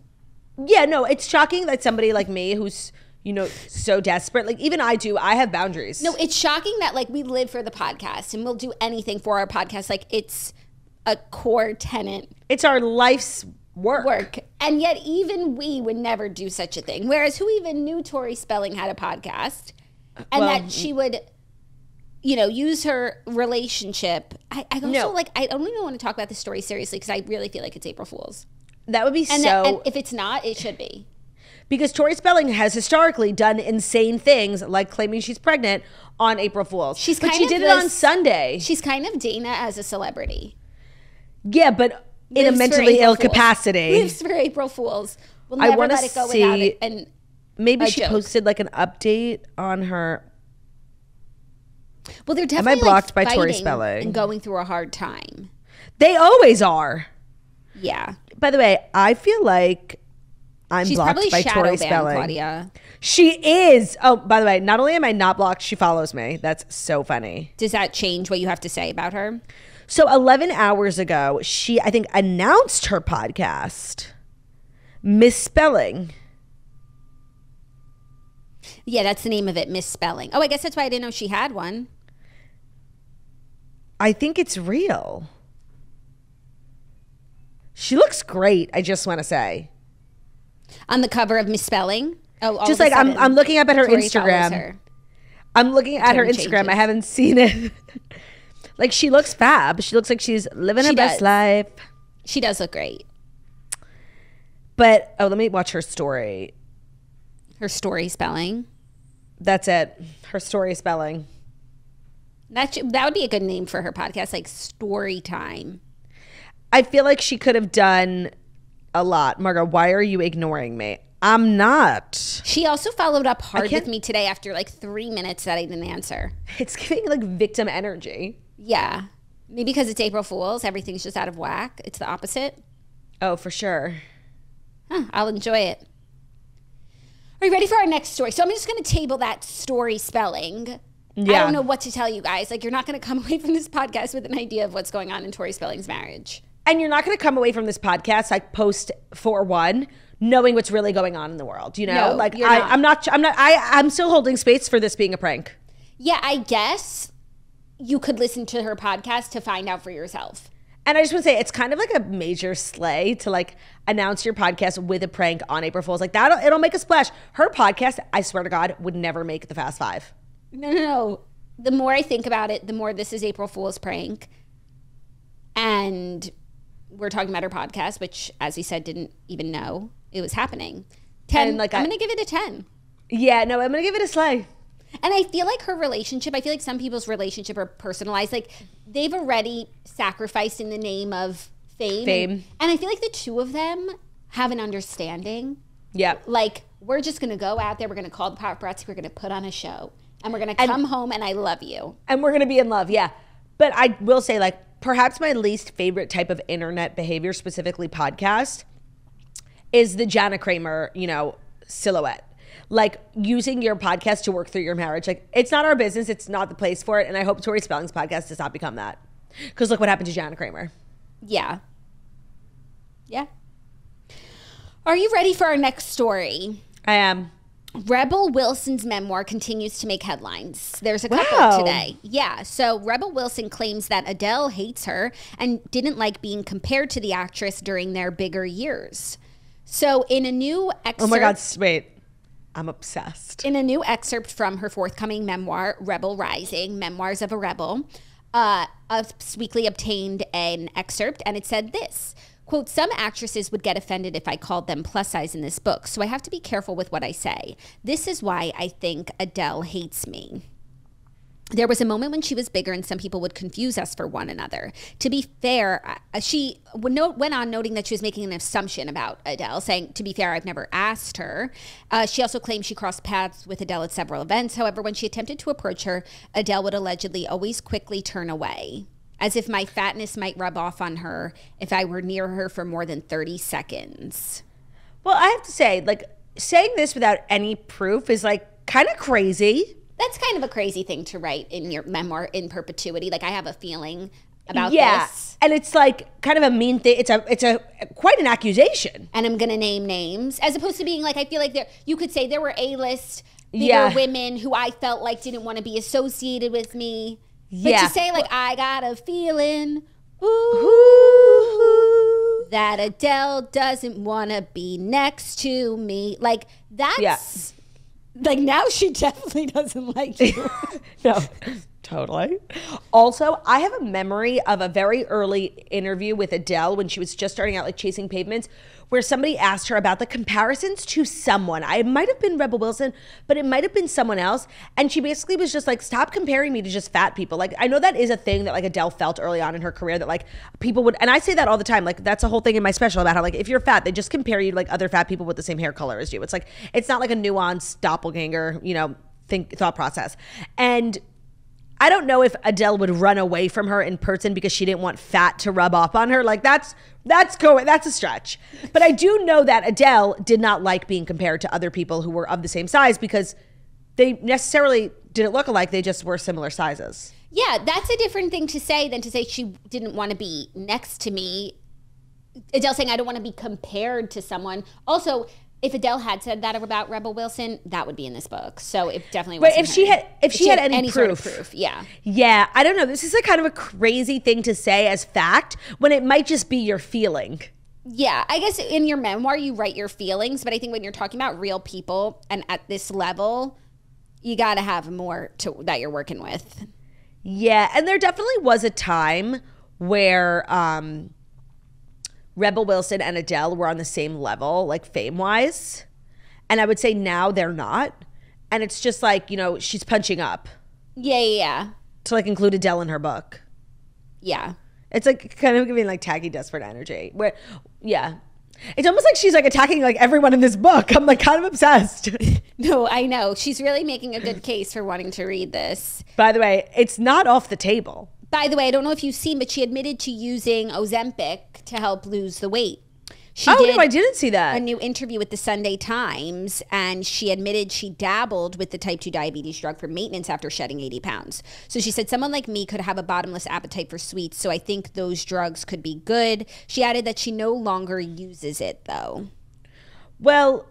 Yeah, no, it's shocking that somebody like me who's, you know, so desperate, like even I do, I have boundaries. No, it's shocking that like we live for the podcast and we'll do anything for our podcast. Like it's a core tenant It's our life's work. work. And yet even we would never do such a thing. Whereas who even knew Tori Spelling had a podcast and Well, that she would you know, use her relationship. I, I also No. like. I don't even want to talk about this story seriously because I really feel like it's April Fool's. That would be And, so that, and if it's not, it should be. Because Tori Spelling has historically done insane things like claiming she's pregnant on April Fools. She's but she did it on Sunday. She's kind of Dana as a celebrity. yeah, but in a mentally ill Fools. capacity. Lives for April Fools. We'll I never wanna let it go without see- it. And Maybe she joke. posted like an update on her. well, they're definitely Am I blocked like, by Tori Spelling? and going through a hard time. They always are. Yeah, By the way, I feel like I'm she's blocked probably by Tori Spelling. Claudia. She is. Oh, by the way, not only am I not blocked, she follows me. That's so funny. Does that change what you have to say about her? So 11 hours ago, she I think announced her podcast. Misspelling. Yeah, that's the name of it, misspelling. Oh, I guess that's why I didn't know she had one. I think it's real. She looks great, I just want to say. On the cover of misspelling. Oh, all Just like I'm I'm looking up at her Tori Instagram. her. I'm looking at her Instagram. I haven't seen it. (laughs) like she looks fab. She looks like she's living her She best life. She does look great. But oh, let me watch her story. Her story spelling. That's it. Her story spelling. That should, that would be a good name for her podcast, like Story Time. I feel like she could have done a lot. Margot, why are you ignoring me? I'm not. She also followed up hard with me today after like three minutes that I didn't answer. It's giving like victim energy. Yeah. Maybe because it's April Fool's, everything's just out of whack. It's the opposite. Oh, for sure. Huh, I'll enjoy it. Are you ready for our next story? So I'm just going to table that story spelling. Yeah. I don't know what to tell you guys. Like, you're not going to come (laughs) away from this podcast with an idea of what's going on in Tori Spelling's marriage. And you're not going to come away from this podcast like post for one knowing what's really going on in the world. You know, No, like I, not. I'm not. I'm not. I. I'm still holding space for this being a prank. Yeah, I guess you could listen to her podcast to find out for yourself. And I just want to say, it's kind of like a major slay to like announce your podcast with a prank on April Fools. Like that, it'll make a splash. Her podcast, I swear to God, would never make the Fast Five. No, no, no. The more I think about it, the more this is April Fool's prank. And we're talking about her podcast, which, as we said, didn't even know it was happening. 10. And, like, I'm I- going to give it a 10. Yeah, no, I'm gonna give it a slay. And I feel like her relationship, I feel like some people's relationship are personalized. Like they've already sacrificed in the name of fame. Fame. And, and I feel like the two of them have an understanding. Yeah, Like we're just going to go out there, we're going to call the paparazzi, we're going to put on a show, and we're going to come home and I love you. and we're gonna be in love. Yeah, but I will say, like, perhaps my least favorite type of internet behavior, specifically podcast, is the Jana Kramer, you know, silhouette. Like using your podcast to work through your marriage. Like it's not our business. It's not the place for it. And I hope Tori Spelling's podcast does not become that. Because look what happened to Jana Kramer. Yeah. Yeah. Are you ready for our next story? I am. Rebel Wilson's memoir continues to make headlines. There's a couple Wow. today. Yeah. So Rebel Wilson claims that Adele hates her and didn't like being compared to the actress during their bigger years. So in a new excerpt Oh my God, wait. I'm obsessed. in a new excerpt from her forthcoming memoir, Rebel Rising Memoirs of a Rebel, uh, Us Weekly obtained an excerpt and it said this quote, Some actresses would get offended if I called them plus size in this book, so I have to be careful with what I say. This is why I think Adele hates me. there was a moment when she was bigger and some people would confuse us for one another. To be fair, she went on noting that she was making an assumption about Adele, saying, To be fair, I've never asked her. Uh, she also claimed she crossed paths with Adele at several events. However, when she attempted to approach her, Adele would allegedly always quickly turn away, as if my fatness might rub off on her if I were near her for more than 30 seconds. Well, I have to say, like, saying this without any proof is like kind of crazy that's kind of a crazy thing to write in your memoir in perpetuity. Like I have a feeling about yeah. this. And it's like kind of a mean thing. It's a it's a quite an accusation. And I'm gonna name names as opposed to being like I feel like there you could say there were A list bigger yeah. women who I felt like didn't want to be associated with me. But yeah. to say like I got a feeling ooh, ooh. that Adele doesn't want to be next to me, like that's. Yeah like now she (laughs) definitely doesn't like you. (laughs) no, totally. Also, I have a memory of a very early interview with Adele when she was just starting out, like chasing pavements, where somebody asked her about the comparisons to someone. I might have been Rebel Wilson, but it might have been someone else. And she basically was just like, stop comparing me to just fat people. Like, I know that is a thing that like Adele felt early on in her career that like people would, and I say that all the time. Like, that's a whole thing in my special about how like if you're fat, they just compare you to like other fat people with the same hair color as you. It's like, it's not like a nuanced doppelganger, you know, think thought process. And I don't know if Adele would run away from her in person because she didn't want fat to rub off on her. Like that's that's going that's a stretch. But I do know that Adele did not like being compared to other people who were of the same size because they necessarily didn't look alike. They just were similar sizes. Yeah, that's a different thing to say than to say she didn't want to be next to me. Adele saying I don't want to be compared to someone. Also, if Adele had said that about Rebel Wilson, that would be in this book. So it definitely. But if she had, if, if she, had, had, any, any proof, sort of proof, yeah, yeah, I don't know. This is a kind of a crazy thing to say as fact when it might just be your feeling. Yeah, I guess in your memoir you write your feelings, but I think when you're talking about real people and at this level, you got to have more to that you're working with. Yeah, and there definitely was a time where um Rebel Wilson and Adele were on the same level, like fame wise. And I would say now they're not. And it's just like, you know, she's punching up. Yeah, yeah, yeah. To like include Adele in her book. Yeah. It's like kind of giving like tacky desperate energy. Where yeah. It's almost like she's like attacking like everyone in this book. I'm like kind of obsessed. (laughs) no, I know. She's really making a good case for wanting to read this. By the way, it's not off the table. By the way, I don't know if you've seen, but she admitted to using Ozempic to help lose the weight. She oh no, I didn't see that. A new interview with the Sunday Times, and she admitted she dabbled with the type two diabetes drug for maintenance after shedding eighty pounds. So she said someone like me could have a bottomless appetite for sweets, so I think those drugs could be good. She added that she no longer uses it though. Well,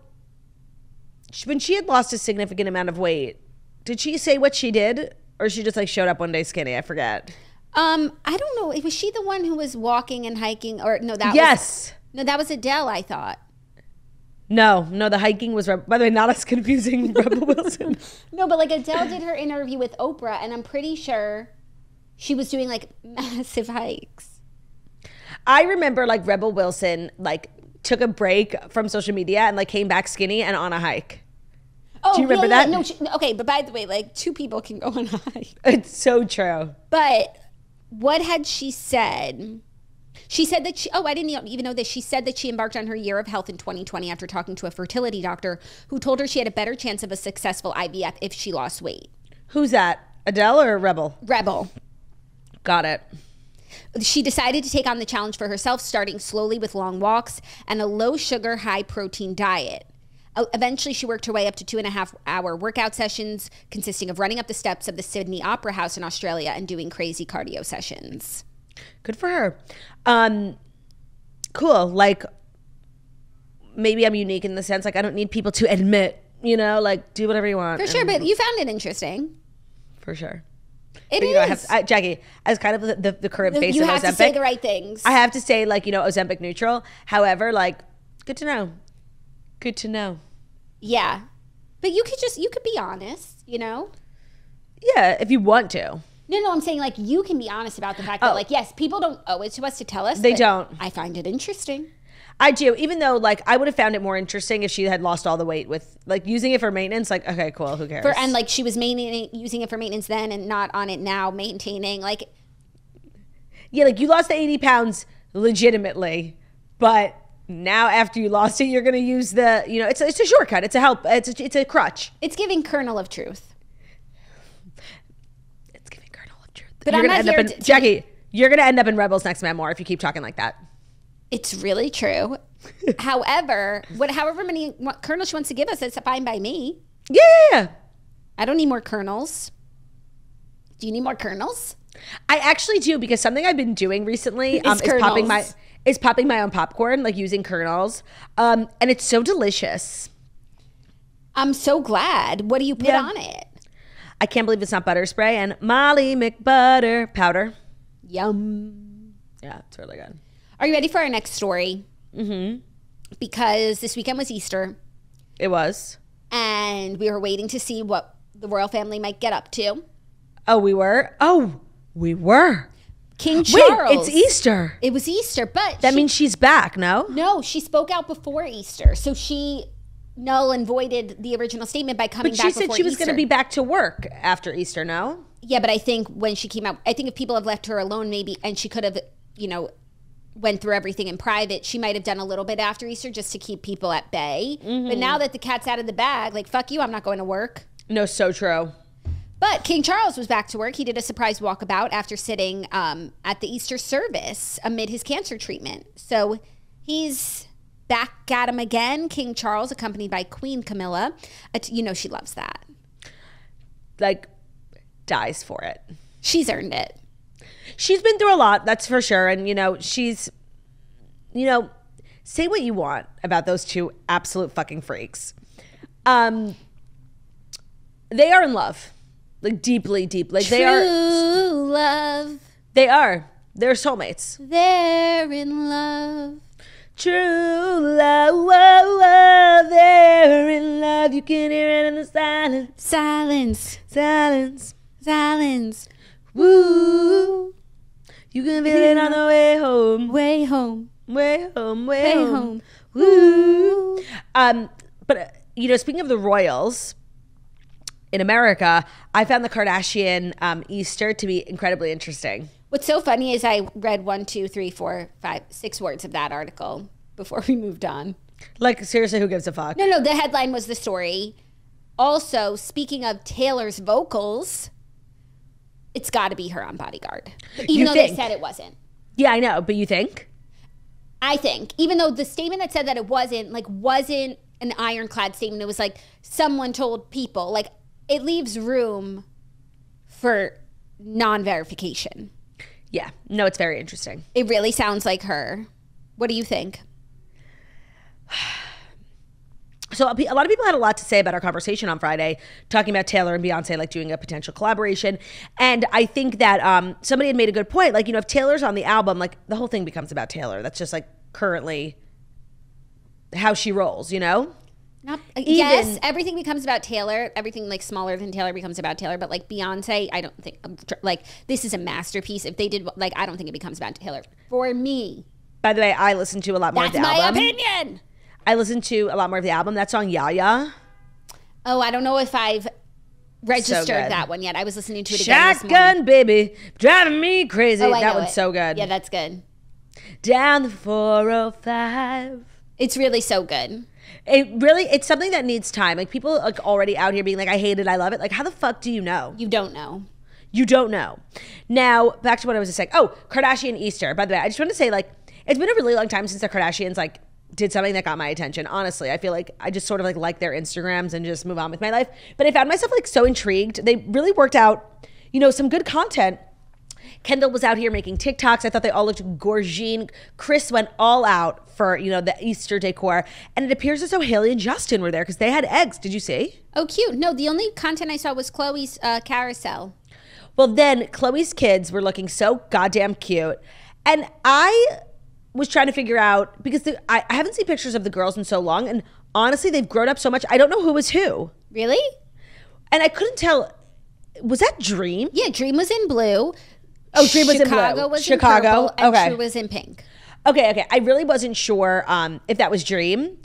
when she had lost a significant amount of weight, did she say what she did, or she just like showed up one day skinny? I forget. Um, I don't know. Was she the one who was walking and hiking, or no? That yes. Was, no, that was Adele. I thought. No, no, the hiking was. By the way, not as (laughs) confusing. Rebel Wilson. (laughs) No, but like Adele did her interview with Oprah, and I'm pretty sure she was doing like (laughs) massive hikes. I remember like Rebel Wilson like took a break from social media and like came back skinny and on a hike. Oh, Do you remember yeah, yeah. that? No, she, okay, but by the way, like two people can go on a hike. It's so true. But what had she said? She said that she, oh, I didn't even know this. She said that she embarked on her year of health in 2020 after talking to a fertility doctor who told her she had a better chance of a successful IVF if she lost weight. Who's that? Adele or Rebel? Rebel. Got it. She decided to take on the challenge for herself, starting slowly with long walks and a low sugar, high protein diet. Eventually, she worked her way up to two and a half hour workout sessions, consisting of running up the steps of the Sydney Opera House in Australia and doing crazy cardio sessions. Good for her. Um, cool. Like, maybe I'm unique in the sense, like, I don't need people to admit, you know, like, do whatever you want. For sure, but you found it interesting. For sure. It but, you know, I have, I, Jackie, as kind of the, the, the current face you of have Ozempic, to say the right things. I have to say, like, you know, Ozempic neutral. However, like, good to know. Good to know. Yeah. But you could just, you could be honest, you know? Yeah, if you want to. No, no, I'm saying like you can be honest about the fact that, oh. like, yes, people don't owe it to us to tell us. They don't. I find it interesting. I do, even though like I would have found it more interesting if she had lost all the weight with like using it for maintenance. Like, okay, cool, who cares? For, and like she was maintaining, using it for maintenance then and not on it now, maintaining. Like, yeah, like you lost the eighty pounds legitimately, but now after you lost it, you're gonna use the you know it's a, it's a shortcut. It's a help. It's a, it's a crutch. it's giving kernel of truth. It's giving kernel of truth. But you're I'm gonna not end up in to- to- Jackie. You're gonna end up in Rebels Next Memoir if you keep talking like that. It's really true. (laughs) However, what, however many what kernels she wants to give us, it's fine by me. Yeah. I don't need more kernels. Do you need more kernels? I actually do because something I've been doing recently um, Is popping my. Is popping my own popcorn, like using kernels, um, and it's so delicious. I'm so glad. What do you put Yeah. on it? I can't believe it's not butter spray and Molly McButter powder. Yum. Yeah, it's really good. Are you ready for our next story? Mm-hmm. Because this weekend was Easter, It was. and we were waiting to see what the royal family might get up to. Oh, we were. Oh, we were. King Wait, Charles. it's Easter. It was Easter, but That she- means she's back. No. no, she spoke out before Easter, so she null and voided the original statement by coming But she said she was going to be back to work after Easter. No. Yeah, but I think when she came out, I think if people have left her alone, maybe, and she could have, you know, went through everything in private, she might have done a little bit after Easter just to keep people at bay. Mm-hmm. But now that the cat's out of the bag, like, fuck you, I'm not going to work. No, so true. But King Charles was back to work. He did a surprise walkabout after sitting um, at the Easter service amid his cancer treatment. So he's back at him again. King Charles, accompanied by Queen Camilla. You know, she loves that. Like, dies for it. She's earned it. she's been through a lot that's for sure and you know she's you know say what you want about those two absolute fucking freaks um they are in love like deeply deep like they are love. they are they're soulmates They're in love. true love whoa, whoa, they're in love you can hear it in the silence Silence. silence Silence. woo you can feel it on the way home Way home. Way home, way, Way home. home. Woo. Um, but uh, you know, speaking of the royals in America, I found the Kardashian um, Easter to be incredibly interesting. What's so funny is I read one, two, three, four, five, six words of that article before (laughs) we moved on. Like seriously, who gives a fuck? No, no, the headline was the story. Also, speaking of Taylor's vocals, it's got to be her on Bodyguard. Even You though think? they said it wasn't. Yeah, I know, but you think? I think, even though the statement that said that it wasn't, like, wasn't an ironclad statement, it was like someone told people, like, it leaves room for non verification. Yeah, no, it's very interesting. It really sounds like her. What do you think? (sighs) So a lot of people had a lot to say about our conversation on Friday, talking about Taylor and Beyonce like doing a potential collaboration, and I think that um, somebody had made a good point. Like you know, if Taylor's on the album, like the whole thing becomes about Taylor. That's just like currently how she rolls. You know? Not, yes, everything becomes about Taylor. Everything like smaller than Taylor becomes about Taylor. But like Beyonce, I don't think um, like this is a masterpiece. If they did like, I don't think it becomes about Taylor. For me, By the way, I listened to a lot more that's of the my album. opinion. I listened to a lot more of the album. That song Yaya. Oh, I don't know if I've registered good. that one yet. I was listening to it again. Shotgun baby, driving me crazy. Oh, that one's it. so good. Yeah, that's good. Down the 405. It's really so good. It really, it's something that needs time. Like people like already out here being like, I hate it, I love it. Like, how the fuck do you know? You don't know. You don't know. Now, back to what I was just saying. Oh, Kardashian Easter. By the way, I just want to say, like, it's been a really long time since the Kardashians like did something that got my attention. Honestly, I feel like I just sort of like like their Instagrams and just move on with my life. But I found myself like so intrigued. They really worked out, you know, some good content. Kendall was out here making TikToks. I thought they all looked gorgeous. Kris went all out for, you know, the Easter decor. And it appears as though Hailey and Justin were there because they had eggs. Did you see? Oh, cute. No, the only content I saw was Khloé's uh, carousel. Well, then Khloé's kids were looking so goddamn cute. And I was trying to figure out because the, I, I haven't seen pictures of the girls in so long. And honestly, they've grown up so much. I don't know who was who. Really? And I couldn't tell. Was that Dream? Yeah, Dream was in blue. Oh, Dream was in blue. Chicago was Chicago, in purple, and okay. True was in pink. Okay, okay. I really wasn't sure um, if that was Dream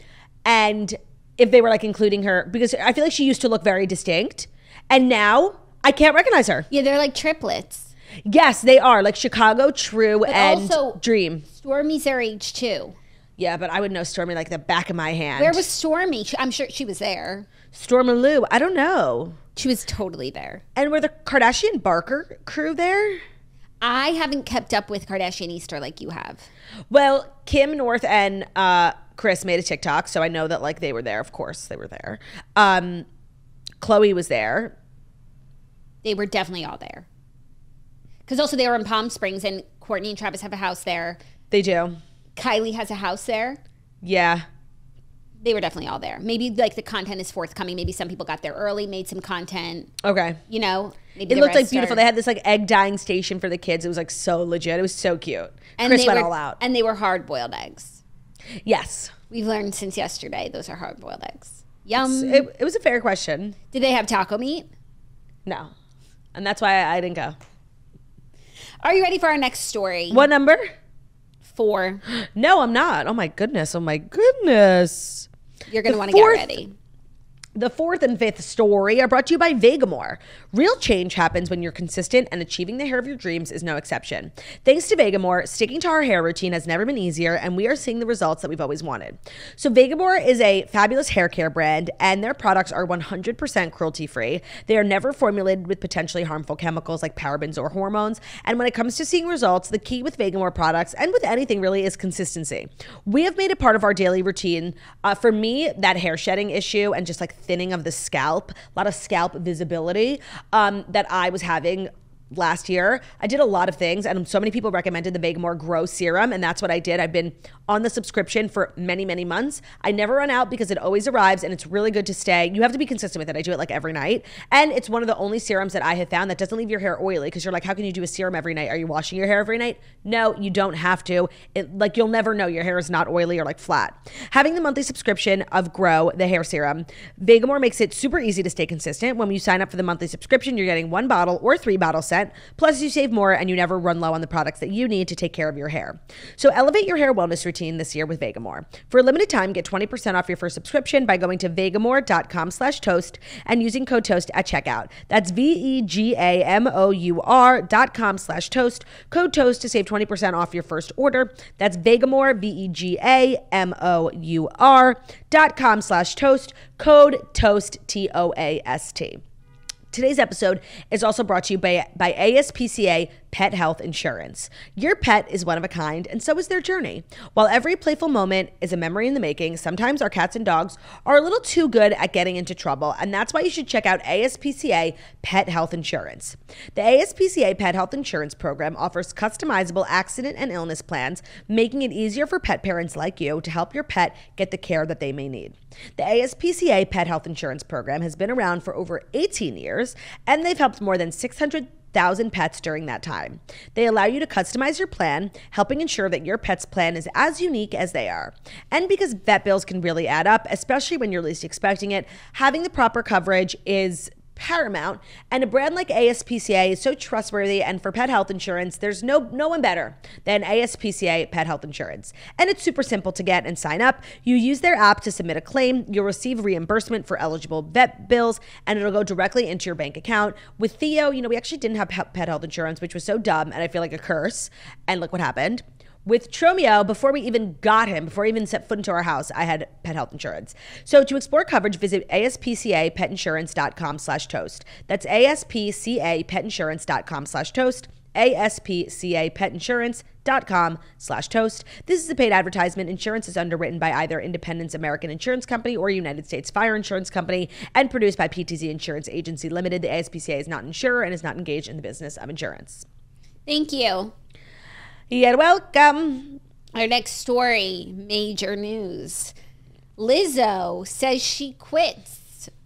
and if they were like including her because I feel like she used to look very distinct. And now I can't recognize her. Yeah, they're like triplets. Yes, they are. Like Chicago, True, But and also- Dream. Stormi's their age too. Yeah, but I would know Stormi like the back of my hand. Where was Stormi? I'm sure she was there. Stormi Lou? I don't know. She was totally there. And were the Kardashian Barker crew there? I haven't kept up with Kardashian Easter like you have. Well, Kim North and uh, Kris made a TikTok, so I know that like they were there. Of course, they were there. Um, Khloé was there. They were definitely all there. Because also they were in Palm Springs, and Kourtney and Travis have a house there. They do. Kylie has a house there. Yeah. They were definitely all there. Maybe like the content is forthcoming. Maybe some people got there early, made some content. Okay. You know, maybe It looked like beautiful. are- They had this like egg dyeing station for the kids. It was like so legit. It was so cute. and Kris they went were, all out. And they were hard boiled eggs. Yes. We've learned since yesterday those are hard boiled eggs. Yum. It, it was a fair question. Did they have taco meat? No. And that's why I, I didn't go. Are you ready for our next story? What number? Four. (gasps) No, I'm not. Oh my goodness. Oh my goodness. You're going to want to get ready. The fourth and fifth story are brought to you by Vegamour. Real change happens when you're consistent, and achieving the hair of your dreams is no exception. Thanks to Vegamour, sticking to our hair routine has never been easier, and we are seeing the results that we've always wanted. So, Vegamour is a fabulous hair care brand, and their products are 100% cruelty free. They are never formulated with potentially harmful chemicals like parabens or hormones. And when it comes to seeing results, the key with Vegamour products, and with anything really, is consistency. We have made it part of our daily routine. Uh, for me, that hair shedding issue and just like thinning of the scalp, a lot of scalp visibility um, that I was having last year. I did a lot of things, and so many people recommended the Vegamour Grow Serum, and that's what I did. I've been on the subscription for many, many months. I never run out because it always arrives, and it's really good to stay. You have to be consistent with it. I do it like every night, and it's one of the only serums that I have found that doesn't leave your hair oily. Because you're like, how can you do a serum every night? Are you washing your hair every night? No, you don't have to. It like you'll never know your hair is not oily or like flat. Having the monthly subscription of Grow the hair serum, Vegamour makes it super easy to stay consistent. When you sign up for the monthly subscription, you're getting one bottle or three bottle set. Plus, you save more and you never run low on the products that you need to take care of your hair. So elevate your hair wellness routine this year with Vegamour. For a limited time, get 20% off your first subscription by going to vegamour.com slash toast and using code toast at checkout. That's V-E-G-A-M-O-U-R dot com slash toast. Code toast to save 20% off your first order. That's Vegamour, V-E-G-A-M-O-U-R dot com slash toast. Code toast, T-O-A-S-T. Today's episode is also brought to you by, by ASPCA Pet Health Insurance. Your pet is one of a kind, and so is their journey. While every playful moment is a memory in the making, sometimes our cats and dogs are a little too good at getting into trouble, and that's why you should check out ASPCA Pet Health Insurance. The ASPCA Pet Health Insurance Program offers customizable accident and illness plans, making it easier for pet parents like you to help your pet get the care that they may need. The ASPCA Pet Health Insurance Program has been around for over 18 years, and they've helped more than 600,000 pets during that time. They allow you to customize your plan, helping ensure that your pet's plan is as unique as they are. And because vet bills can really add up, especially when you're least expecting it, having the proper coverage is paramount. And a brand like ASPCA is so trustworthy and for pet health insurance there's no no one better than ASPCA pet health insurance. And it's super simple to get and sign up. You use their app to submit a claim. You'll receive reimbursement for eligible vet bills and it'll go directly into your bank account. With Theo you know we actually didn't have pet health insurance which was so dumb and I feel like a curse. And look what happened with Tromeo, before we even got him, before he even set foot into our house, I had pet health insurance. So to explore coverage, visit aspcapetinsurance.com slash toast. That's aspcapetinsurance.com slash toast. aspcapetinsurance.com slash toast. This is a paid advertisement. Insurance is underwritten by either Independence American Insurance Company or United States Fire Insurance Company and produced by PTZ Insurance Agency Limited. The ASPCA is not an insurer and is not engaged in the business of insurance. Thank you. You're welcome. Our next story, major news. Lizzo says she quits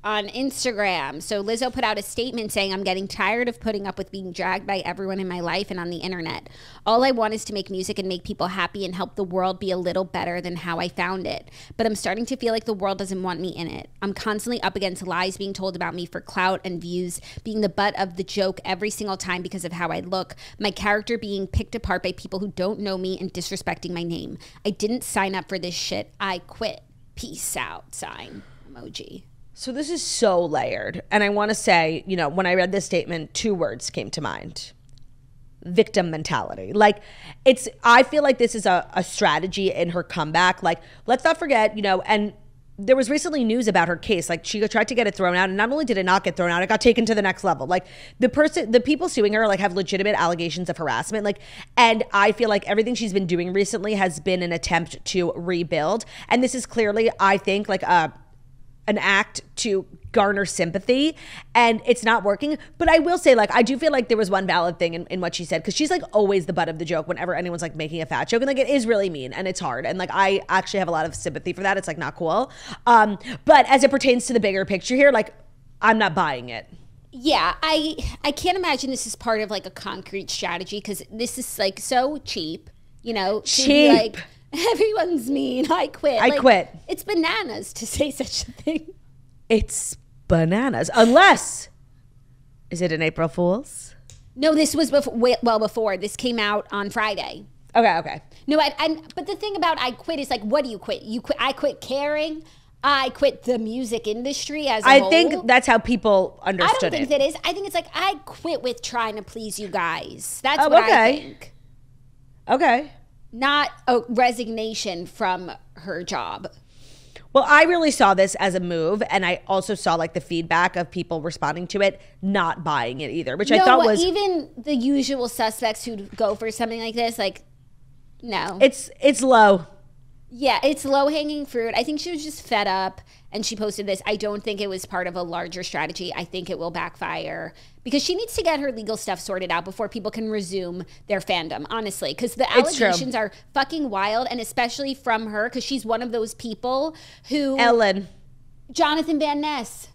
on Instagram. So Lizzo put out a statement saying, I'm getting tired of putting up with being dragged by everyone in my life and on the internet. All I want is to make music and make people happy and help the world be a little better than how I found it. But I'm starting to feel like the world doesn't want me in it. I'm constantly up against lies being told about me for clout and views, being the butt of the joke every single time because of how I look, my character being picked apart by people who don't know me and disrespecting my name. I didn't sign up for this shit. I quit. Peace out sign emoji. So this is so layered. And I want to say, you know, when I read this statement, two words came to mind. Victim mentality. Like it's I feel like this is a, a strategy in her comeback. Like, let's not forget, you know, and there was recently news about her case. Like she tried to get it thrown out, and not only did it not get thrown out, it got taken to the next level. Like the person, the people suing her, like have legitimate allegations of harassment. Like, and I feel like everything she's been doing recently has been an attempt to rebuild. And this is clearly, I think, like a an act to garner sympathy and it's not working. But i will say like i do feel like there was one valid thing in, in what she said because she's like always the butt of the joke whenever anyone's like making a fat joke and like it is really mean and it's hard and like i actually have a lot of sympathy for that. It's like not cool. Um but as it pertains to the bigger picture here like i'm not buying it. Yeah i i can't imagine this is part of like a concrete strategy because this is like so cheap you know Cheap. like (laughs) everyone's mean i quit I Like, quit. it's bananas to say (laughs) such a thing it's bananas unless is it an april fool's no this was before well before this came out on friday okay okay No, I, I, but the thing about I quit is like, what do you quit? You quit. I quit caring. I quit the music industry as a i whole. I think that's how people understood it. I don't think it that is. I think it's like I quit with trying to please you guys. That's Oh, what I think. okay Not a resignation from her job. Well, I really saw this as a move, and I also saw like the feedback of people responding to it, not buying it either, which I thought was even the usual suspects who'd go for something like this, like, no. it's it's low. Yeah, it's low hanging fruit. I think she was just fed up and she posted this. I don't think it was part of a larger strategy. I think it will backfire because she needs to get her legal stuff sorted out before people can resume their fandom, honestly. Because the allegations are fucking wild and especially from her because she's one of those people who. Ellen, Jonathan Van Ness.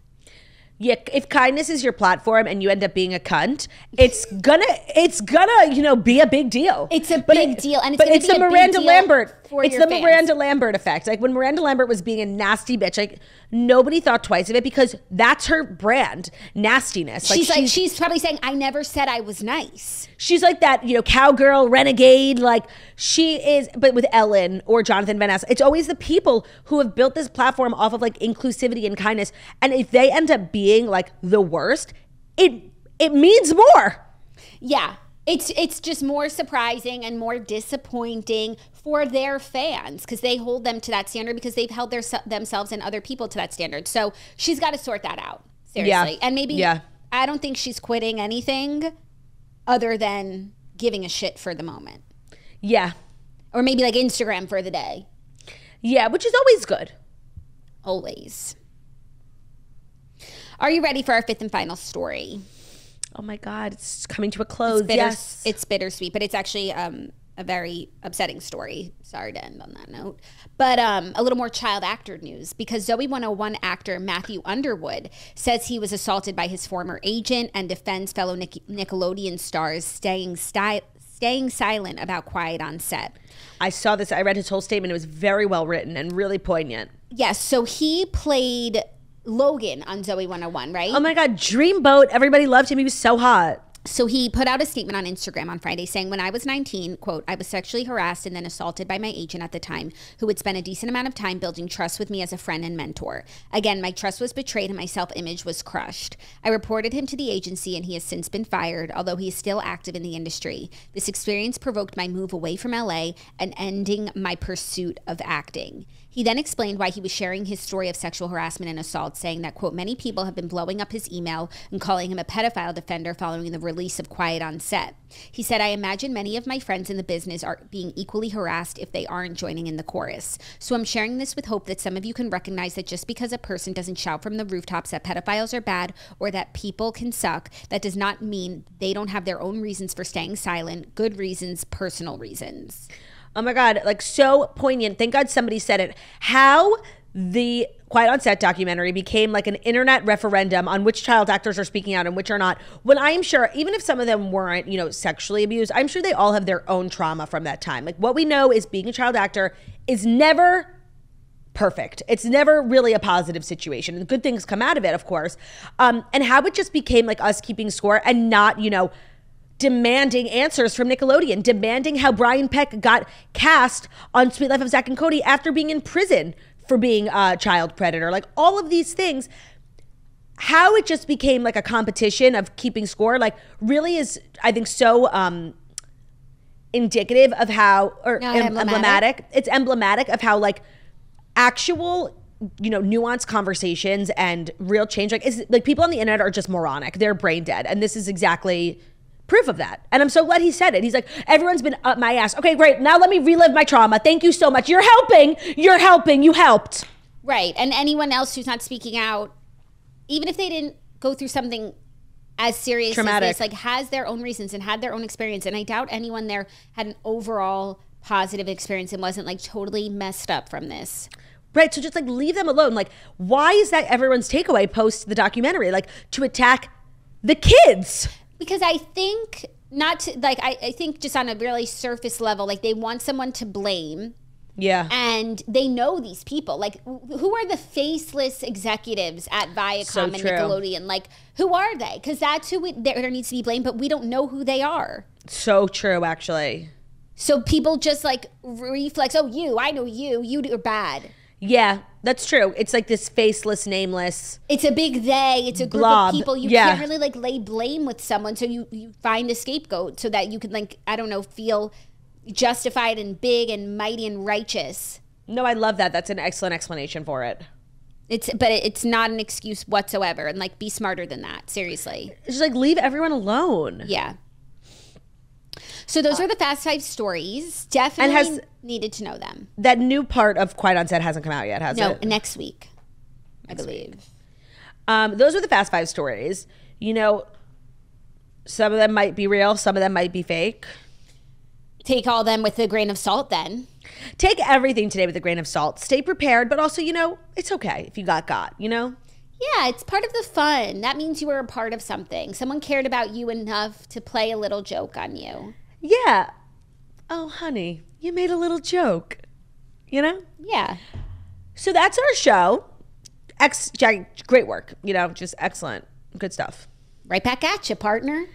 yeah, if kindness is your platform and you end up being a cunt, it's gonna it's gonna you know be a big deal. It's a But big it- deal, and it's but gonna it's a big Miranda Lambert. For It's the fans. Miranda Lambert effect. Like when Miranda Lambert was being a nasty bitch, like nobody thought twice of it because that's her brand, nastiness. she's like, she's probably saying, I never said I was nice. she's like that, you know, cowgirl, renegade. Like she is, but with Ellen or Jonathan Van Ness, it's always the people who have built this platform off of like inclusivity and kindness. And if they end up being like the worst, it it means more. Yeah. It's it's just more surprising and more disappointing for their fans because they hold them to that standard because they've held their themselves and other people to that standard. So she's got to sort that out seriously. Yeah. And maybe Yeah. I don't think she's quitting anything other than giving a shit for the moment, Yeah, or maybe like Instagram for the day. yeah, which is always good. Always. Are you ready for our fifth and final story? Oh my God, it's coming to a close. bitter, yes, it's bittersweet, but it's actually um, a very upsetting story. Sorry to end on that note, but um, a little more child actor news because Zoey 101 actor Matthew Underwood says he was assaulted by his former agent and defends fellow Nic- Nickelodeon stars staying sti- staying silent about quiet on set. I saw this. I read his whole statement. It was very well written and really poignant. Yes, so he played Logan on Zoey 101, right? Oh my God, Dreamboat. Everybody loved him. He was so hot. So he put out a statement on Instagram on Friday saying, When I was 19, quote, I was sexually harassed and then assaulted by my agent at the time, who had spent a decent amount of time building trust with me as a friend and mentor. Again, my trust was betrayed and my self image was crushed. I reported him to the agency and he has since been fired, although he is still active in the industry. This experience provoked my move away from LA and ending my pursuit of acting. He then explained why he was sharing his story of sexual harassment and assault, saying that, quote, many people have been blowing up his email and calling him a pedophile defender following the release of Quiet on Set. He said, I imagine many of my friends in the business are being equally harassed if they aren't joining in the chorus. So I'm sharing this with hope that some of you can recognize that just because a person doesn't shout from the rooftops that pedophiles are bad or that people can suck, that does not mean they don't have their own reasons for staying silent, good reasons, personal reasons. Oh my God, like so poignant. Thank God somebody said it. How the Quiet on Set documentary became like an internet referendum on which child actors are speaking out and which are not. When I'm sure, even if some of them weren't, you know, sexually abused, I'm sure they all have their own trauma from that time. Like what we know is being a child actor is never perfect. It's never really a positive situation. And good things come out of it, of course. Um, and how it just became like us keeping score and not, you know, demanding answers from Nickelodeon, demanding how Brian Peck got cast on Suite Life of Zack and Cody after being in prison for being a child predator. Like all of these things, how it just became like a competition of keeping score, like really is, I think, so um, indicative of how, or em- emblematic. emblematic. It's emblematic of how like actual you know nuanced conversations and real change like is like people on the internet are just moronic they're brain dead and this is exactly proof of that. And i'm so glad he said it. He's like everyone's been up my ass. Okay great. Now let me relive my trauma. Thank you so much. You're helping. You're helping. You helped. Right. And anyone else who's not speaking out, even if they didn't go through something as serious Traumatic. as this, like has their own reasons and had their own experience. And I doubt anyone there had an overall positive experience and wasn't like totally messed up from this. right. So just like leave them alone. Like why is that everyone's takeaway post the documentary? Like to attack the kids Because I think not to like I, I think just on a really surface level, like they want someone to blame yeah and they know these people. Like, who are the faceless executives at Viacom So and true. Nickelodeon? Like, who are they? Because that's who we, there, there needs to be blamed, but we don't know who they are. so true actually So people just like reflex. Oh, you, I know you. You are bad. Yeah that's true it's like this faceless nameless It's a big they. It's a group Blob. of people. You Yeah. can't really like lay blame with someone. So you you find a scapegoat so that you can like I don't know feel justified and big and mighty and righteous. no i love that that's an excellent explanation for it It's but it's not an excuse whatsoever. And like be smarter than that. Seriously. Just like leave everyone alone. Yeah. So those are the fast five stories. Definitely has- needed to know them. That new part of Quiet on Set hasn't come out yet, has No, it? No, next week, I believe. Um, those are the Fast Five stories. You know, some of them might be real, some of them might be fake. Take all them with a grain of salt. Then Take everything today with a grain of salt. Stay prepared, but also, you know, it's okay if you got got, you know? Yeah, it's part of the fun. That means you were a part of something. Someone cared about you enough to play a little joke on you. Yeah. Oh, honey, you made a little joke, you know? Yeah. So that's our show. Ex- great work, you know, just excellent. Good stuff. Right back at you, partner.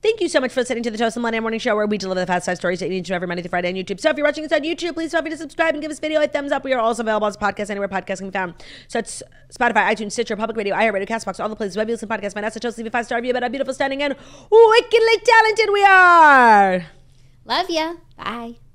Thank you so much for listening to the Toast and Monday Morning Show, where we deliver the fast five stories that you need to know every Monday through Friday on YouTube. So if you're watching us on YouTube, please feel free to subscribe and give this video a thumbs up. We are also available as a podcast anywhere podcasts can be found. So it's Spotify, iTunes, Stitcher, Public Radio, iHeartRadio, CastBox, all the places where you listen to podcasts. Us at Toast, leave a five star review about how beautiful, stunning, and wickedly talented we are. Love ya. Bye.